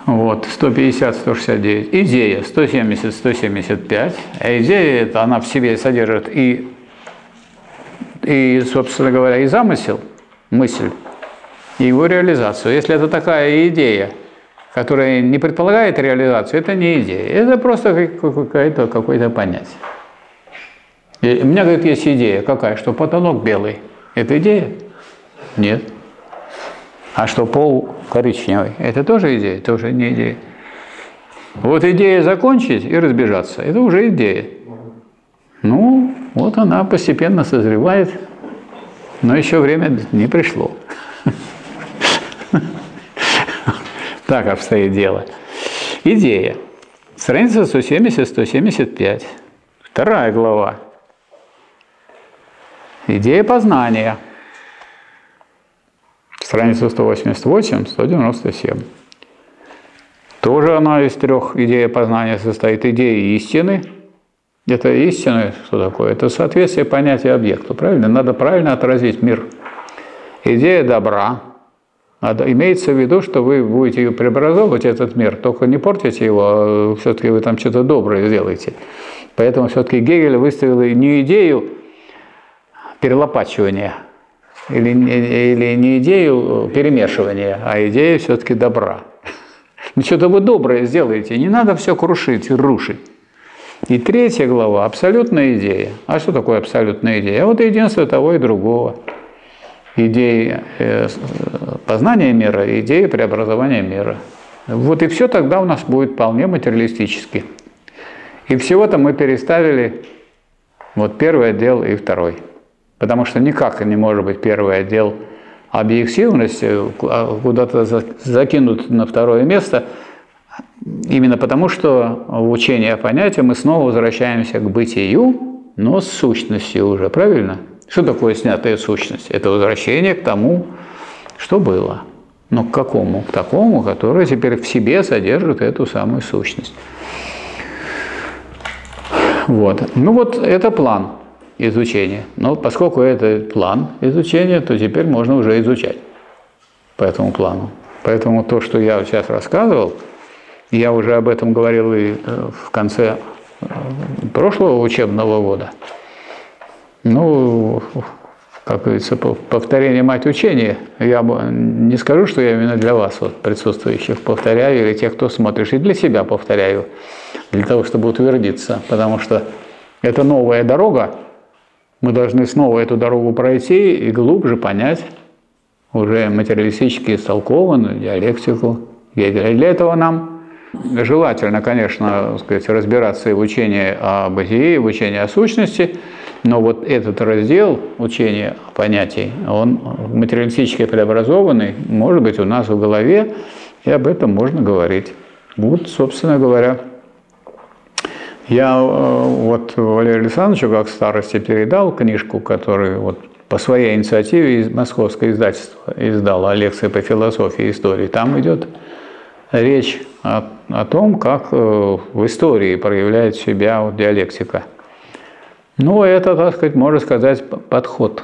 Speaker 2: Вот, 150, 169. Идея 170, 175. А идея это она в себе содержит и, и, собственно говоря, и замысел, мысль, и его реализацию. Если это такая идея, которая не предполагает реализацию, это не идея. Это просто какое-то какое понятие. И у меня, говорит, есть идея. Какая? Что потолок белый. Это идея? Нет. А что пол коричневый? Это тоже идея? Тоже не идея. Вот идея закончить и разбежаться. Это уже идея. Ну, вот она постепенно созревает, но еще время не пришло. Так обстоит дело. Идея. Страница 170-175. Вторая глава. Идея познания. Страница 188-197. Тоже она из трех идей познания состоит. Идея истины. Это истина, что такое? Это соответствие понятия объекту, правильно? Надо правильно отразить мир. Идея добра. Надо, имеется в виду, что вы будете ее преобразовывать, этот мир, только не портите его, а все-таки вы там что-то доброе сделаете. Поэтому все-таки Гегель выставил не идею перелопачивания, или, или не идею перемешивания, а идею все-таки добра. Ну, что-то вы доброе сделаете, не надо все крушить и рушить. И третья глава – абсолютная идея. А что такое абсолютная идея? А вот единство того и другого идеи э, познания мира, идеи преобразования мира. Вот и все тогда у нас будет вполне материалистически. И всего-то мы переставили вот первый отдел и второй. Потому что никак не может быть первый отдел объективности куда-то закинут на второе место, именно потому что в учении о понятии мы снова возвращаемся к бытию, но с сущностью уже, правильно? Что такое снятая сущность? Это возвращение к тому, что было. Но к какому? К такому, который теперь в себе содержит эту самую сущность. Вот. Ну вот это план изучения. Но поскольку это план изучения, то теперь можно уже изучать по этому плану. Поэтому то, что я сейчас рассказывал, я уже об этом говорил и э, в конце э, прошлого учебного года – ну, как говорится, повторение мать учения. Я не скажу, что я именно для вас, вот, присутствующих, повторяю, или тех, кто смотришь, и для себя повторяю, для того, чтобы утвердиться, потому что это новая дорога, мы должны снова эту дорогу пройти и глубже понять уже материалистически истолкованную диалектику Гегеля. Для этого нам желательно, конечно, сказать, разбираться и в учении о бытии, и в учении о сущности – но вот этот раздел учения понятий, он материалистически преобразованный, может быть у нас в голове, и об этом можно говорить. Вот, собственно говоря, я э, вот Валерию Александровичу как старости передал книжку, которую вот по своей инициативе из московское издательство издало лекции по философии и истории. Там идет речь о, о том, как э, в истории проявляет себя вот диалектика – ну, это, так сказать, можно сказать, подход.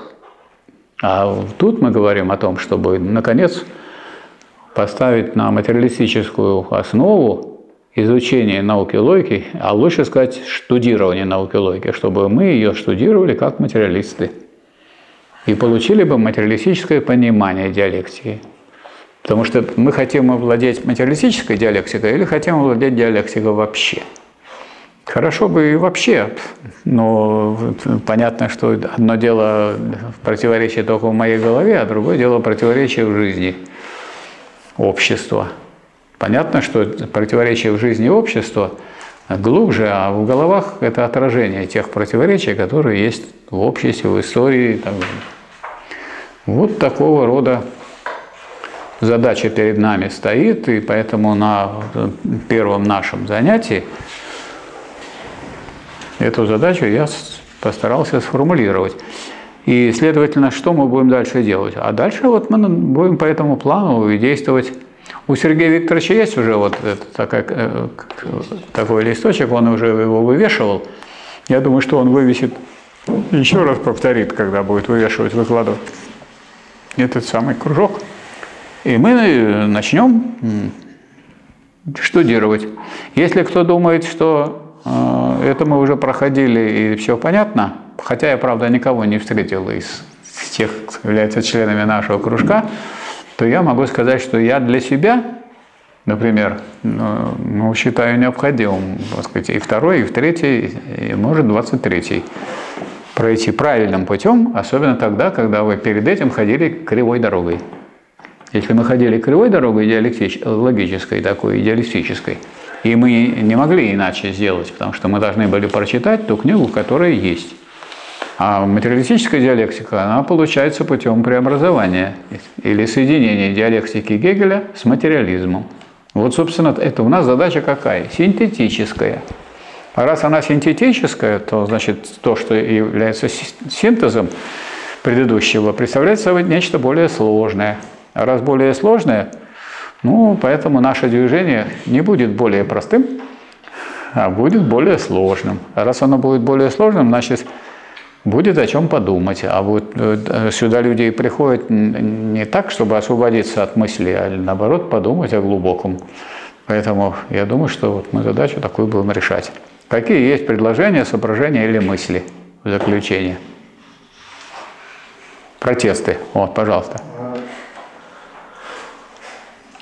Speaker 2: А тут мы говорим о том, чтобы, наконец, поставить на материалистическую основу изучение науки логики, а лучше сказать, штудирование науки логики, чтобы мы ее штудировали как материалисты и получили бы материалистическое понимание диалектики. Потому что мы хотим овладеть материалистической диалектикой или хотим овладеть диалектикой вообще – Хорошо бы и вообще, но понятно, что одно дело противоречие только в моей голове, а другое дело противоречие в жизни общества. Понятно, что противоречие в жизни общества глубже, а в головах это отражение тех противоречий, которые есть в обществе, в истории далее. Вот такого рода задача перед нами стоит, и поэтому на первом нашем занятии Эту задачу я постарался сформулировать. И, следовательно, что мы будем дальше делать? А дальше вот мы будем по этому плану действовать У Сергея Викторовича есть уже вот такая, э, такой листочек, он уже его вывешивал. Я думаю, что он вывесит, еще раз повторит, когда будет вывешивать, выкладывать этот самый кружок. И мы э, начнем штудировать. Если кто думает, что э, это мы уже проходили и все понятно, хотя я, правда, никого не встретил из тех, кто является членами нашего кружка, то я могу сказать, что я для себя, например, ну, ну считаю необходимым, так сказать, и второй, и в третий, и, может, двадцать третий пройти правильным путем, особенно тогда, когда вы перед этим ходили кривой дорогой. Если мы ходили кривой дорогой идеалектической, логической такой, идеалистической, и мы не могли иначе сделать, потому что мы должны были прочитать ту книгу, которая есть. А материалистическая диалектика, она получается путем преобразования или соединения диалектики Гегеля с материализмом. Вот, собственно, это у нас задача какая? Синтетическая. А раз она синтетическая, то, значит, то, что является синтезом предыдущего, представляет собой нечто более сложное. А раз более сложное, ну, поэтому наше движение не будет более простым, а будет более сложным. А раз оно будет более сложным, значит, будет о чем подумать. А вот э, сюда люди приходят не так, чтобы освободиться от мысли, а наоборот подумать о глубоком. Поэтому я думаю, что вот мы задачу такую будем решать. Какие есть предложения, соображения или мысли в заключение? Протесты. Вот, пожалуйста.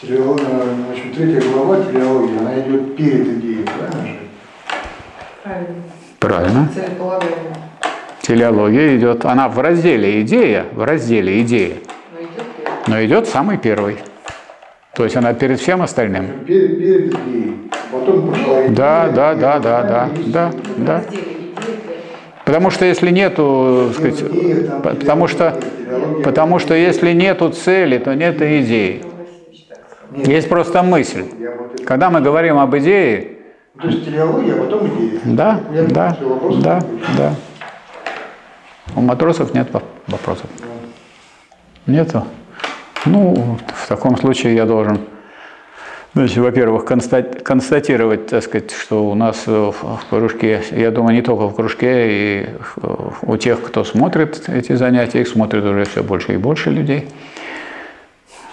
Speaker 3: Значит, третья глава телеологии, она идет перед идеей, правильно же?
Speaker 2: Правильно. Правильно. Телеология идет, она в разделе идея, в разделе идея, но идет самый первый. То есть она перед всем остальным.
Speaker 3: Перед, перед идеей. Потом пошла идея.
Speaker 2: Да, да, да, да, да, да, да. Потому что если нету, сказать, потому что, потому что если нету цели, то нет и идеи. Есть просто мысль. Когда мы говорим об идее,
Speaker 3: то есть телеология, а потом идея.
Speaker 2: Да, да, да, да. У матросов нет вопросов. Нету? Ну, в таком случае я должен, значит, во-первых, констатировать, так сказать, что у нас в кружке, я думаю, не только в кружке, и у тех, кто смотрит эти занятия, их смотрит уже все больше и больше людей.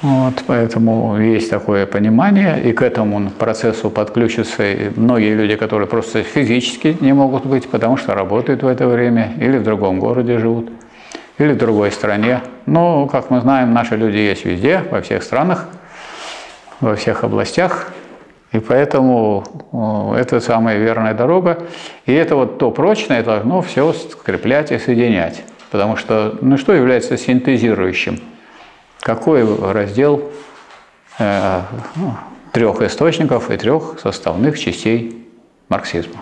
Speaker 2: Вот, поэтому есть такое понимание, и к этому процессу подключатся многие люди, которые просто физически не могут быть, потому что работают в это время, или в другом городе живут, или в другой стране. Но, как мы знаем, наши люди есть везде, во всех странах, во всех областях, и поэтому это самая верная дорога. И это вот то прочное должно все скреплять и соединять. Потому что, ну что является синтезирующим? Какой раздел э, ну, трех источников и трех составных частей марксизма.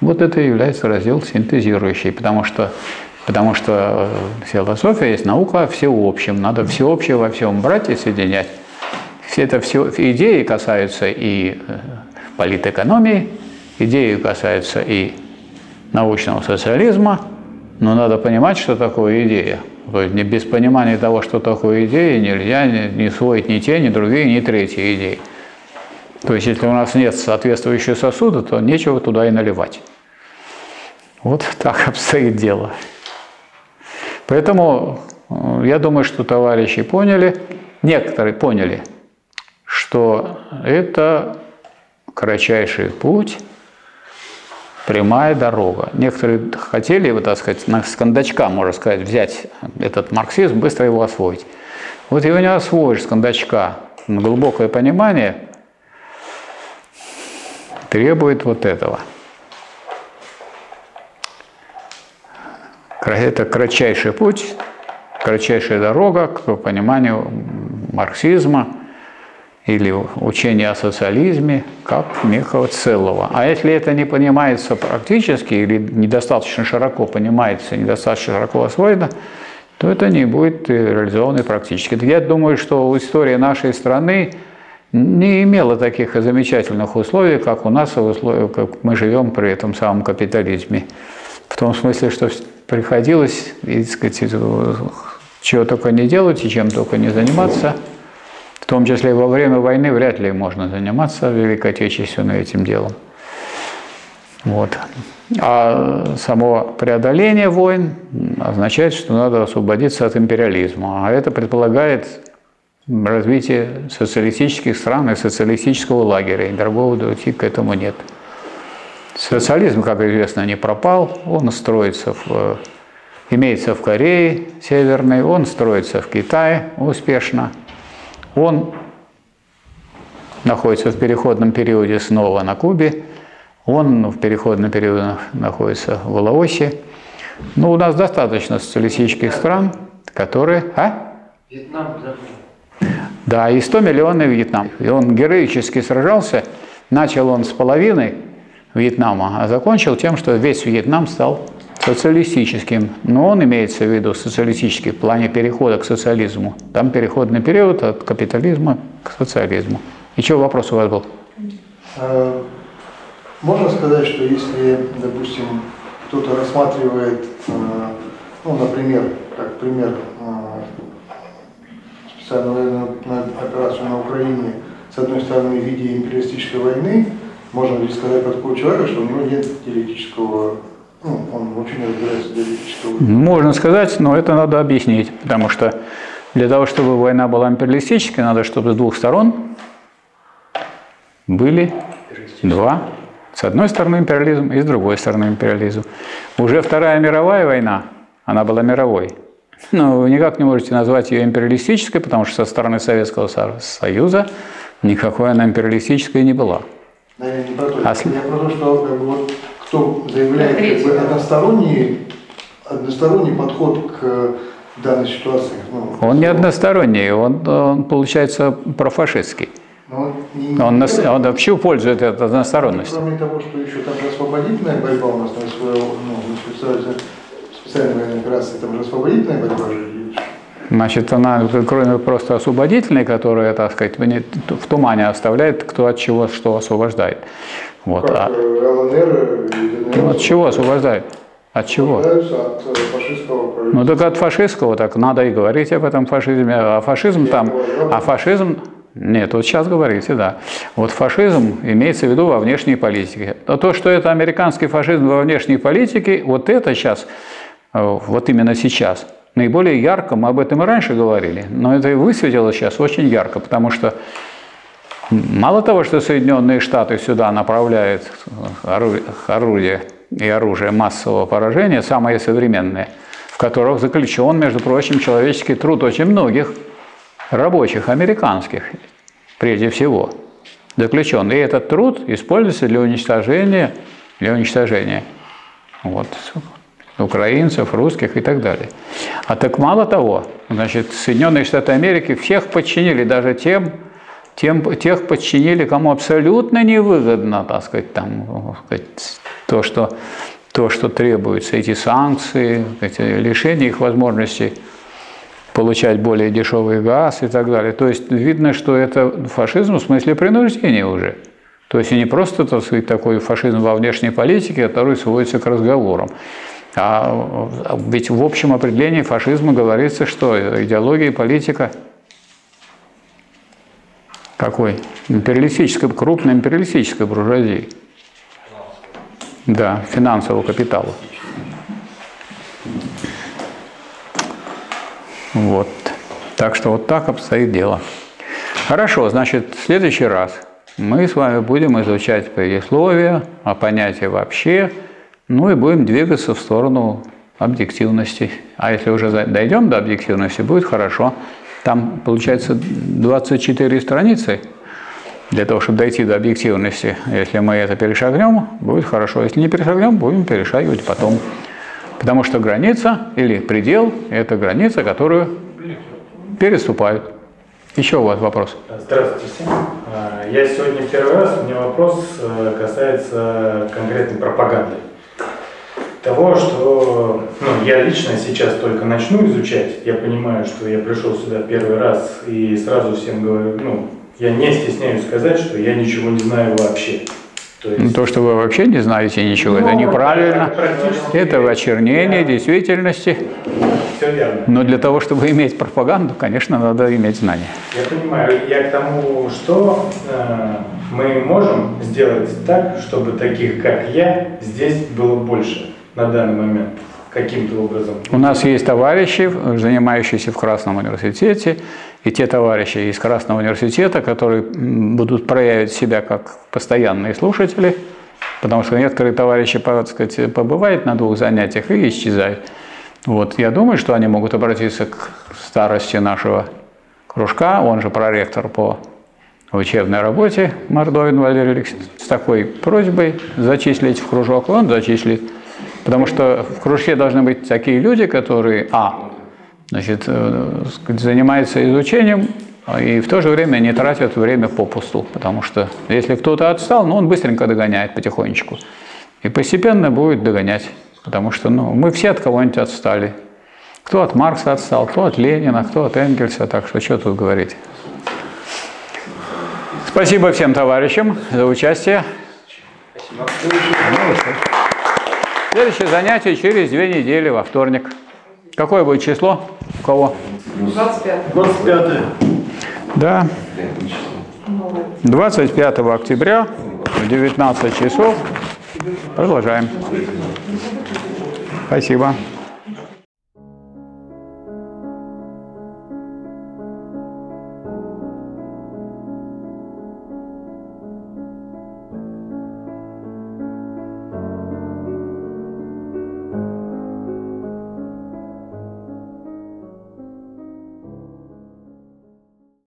Speaker 2: Вот это и является раздел синтезирующий, потому что, потому что э, философия есть наука о всеобщем, надо всеобщее во всем брать и соединять. Все это все идеи касаются и э, политэкономии, идеи касаются и научного социализма, но надо понимать, что такое идея – то есть без понимания того, что такое идея, нельзя не сводить ни те, ни другие, ни третьи идеи. То есть если у нас нет соответствующего сосуда, то нечего туда и наливать. Вот так обстоит дело. Поэтому э, я думаю, что товарищи поняли, некоторые поняли, что это кратчайший путь прямая дорога. Некоторые хотели, вот, так сказать, с кондачка, можно сказать, взять этот марксизм, быстро его освоить. Вот его не освоишь с кондачка. Но глубокое понимание требует вот этого. Это кратчайший путь, кратчайшая дорога к пониманию марксизма – или учение о социализме как некого целого. А если это не понимается практически или недостаточно широко понимается, недостаточно широко освоено, то это не будет реализовано практически. Я думаю, что история нашей страны не имела таких замечательных условий, как у нас, как мы живем при этом самом капитализме. В том смысле, что приходилось, сказать, чего только не делать и чем только не заниматься – том числе во время войны вряд ли можно заниматься Великой Отечественной этим делом. Вот. А само преодоление войн означает, что надо освободиться от империализма. А это предполагает развитие социалистических стран и социалистического лагеря. И другого пути к этому нет. Социализм, как известно, не пропал. Он строится в, имеется в Корее Северной, он строится в Китае успешно. Он находится в переходном периоде снова на Кубе. Он в переходном периоде находится в Лаосе. Ну, у нас достаточно социалистических стран, которые... А? Вьетнам, да, и 100 миллионов Вьетнам. И он героически сражался. Начал он с половины Вьетнама, а закончил тем, что весь Вьетнам стал социалистическим. Но он имеется в виду социалистический в плане перехода к социализму. Там переходный период от капитализма к социализму. Что вопрос у вас был?
Speaker 3: А, можно сказать, что если, допустим, кто-то рассматривает, а, ну, например, как пример а, специальную операцию на Украине, с одной стороны, в виде империалистической войны, можно ли сказать про такого человека, что у него нет теоретического, ну, он вообще не разбирается в теоретического...
Speaker 2: Можно сказать, но это надо объяснить, потому что для того, чтобы война была империалистической, надо, чтобы с двух сторон были два. С одной стороны империализм и с другой стороны империализм. Уже Вторая мировая война, она была мировой, но вы никак не можете назвать ее империалистической, потому что со стороны Советского Союза никакой она империалистической не была.
Speaker 3: Да, я не про то. А... Я про то, что как бы, вот, кто заявляет как бы, односторонний, односторонний подход к данной ситуации.
Speaker 2: Ну, он не односторонний, он, он получается профашистский. Он, не, он, не он вообще пользует эту односторонность.
Speaker 3: Кроме того, что еще там освободительная борьба у нас ну, специальная военная операция, там же освободительная борьба же
Speaker 2: Значит, она, кроме просто освободительной, которая, так сказать, в тумане оставляет, кто от чего что освобождает. Вот. Как, а, ЛНР, ну, от чего освобождает? От чего? От э, Ну так от фашистского, так надо и говорить об этом фашизме. А фашизм там, а фашизм, нет, вот сейчас говорите, да. Вот фашизм имеется в виду во внешней политике. Но то, что это американский фашизм во внешней политике, вот это сейчас Э, вот именно сейчас. Наиболее ярко, мы об этом и раньше говорили, но это и высветилось сейчас очень ярко, потому что мало того, что Соединенные Штаты сюда направляют орудие и оружие массового поражения, самые современные, в которых заключен, между прочим, человеческий труд очень многих рабочих, американских, прежде всего, заключен. И этот труд используется для уничтожения, для уничтожения вот, украинцев, русских и так далее. А так мало того, значит, Соединенные Штаты Америки всех подчинили, даже тем, тем, тех подчинили, кому абсолютно невыгодно, так сказать, там, сказать, то, что, то, что требуется, эти санкции, эти лишения их возможностей получать более дешевый газ и так далее. То есть видно, что это фашизм в смысле принуждения уже. То есть не просто, так сказать, такой фашизм во внешней политике, который сводится к разговорам. А ведь в общем определении фашизма говорится, что идеология и политика какой? Империалистической, крупной империалистической буржуазии. Да, финансового капитала. Вот. Так что вот так обстоит дело. Хорошо, значит, в следующий раз мы с вами будем изучать предисловие, а понятие вообще – ну и будем двигаться в сторону объективности. А если уже дойдем до объективности, будет хорошо. Там, получается, 24 страницы для того, чтобы дойти до объективности. Если мы это перешагнем, будет хорошо. Если не перешагнем, будем перешагивать потом. Потому что граница или предел – это граница, которую переступают. Еще у вас вопрос?
Speaker 4: Здравствуйте. А, я сегодня первый раз, у меня вопрос э, касается конкретной пропаганды того, что ну, я лично сейчас только начну изучать. Я понимаю, что я пришел сюда первый раз и сразу всем говорю, ну, я не стесняюсь сказать, что я ничего не знаю вообще. То,
Speaker 2: Ну,
Speaker 4: есть,
Speaker 2: то, что вы вообще не знаете ничего, это
Speaker 4: Ну,
Speaker 2: неправильно.
Speaker 4: практически-
Speaker 2: Это очернение действительности.
Speaker 4: все верно.
Speaker 2: Но для того, чтобы иметь пропаганду, конечно, надо иметь знания.
Speaker 4: Я понимаю. Я к тому, что э, мы можем сделать так, чтобы таких, как я, здесь было больше на данный момент каким-то образом.
Speaker 2: У нас есть товарищи, занимающиеся в Красном университете, и те товарищи из Красного университета, которые будут проявить себя как постоянные слушатели, потому что некоторые товарищи, так сказать, побывают на двух занятиях и исчезают. Вот. Я думаю, что они могут обратиться к старости нашего кружка, он же проректор по учебной работе Мордовин Валерий Алексеевич, с такой просьбой зачислить в кружок, он зачислит. Потому что в кружке должны быть такие люди, которые, а, значит, э, занимаются изучением и в то же время не тратят время попусту. Потому что если кто-то отстал, ну, он быстренько догоняет потихонечку. И постепенно будет догонять. Потому что ну, мы все от кого-нибудь отстали. Кто от Маркса отстал, кто от Ленина, кто от Энгельса. Так что что тут говорить. Спасибо всем товарищам за участие. Следующее занятие через две недели, во вторник. Какое будет число? У кого?
Speaker 5: 25.
Speaker 3: 25
Speaker 2: Да. 25 октября в 19 часов. Продолжаем. Спасибо.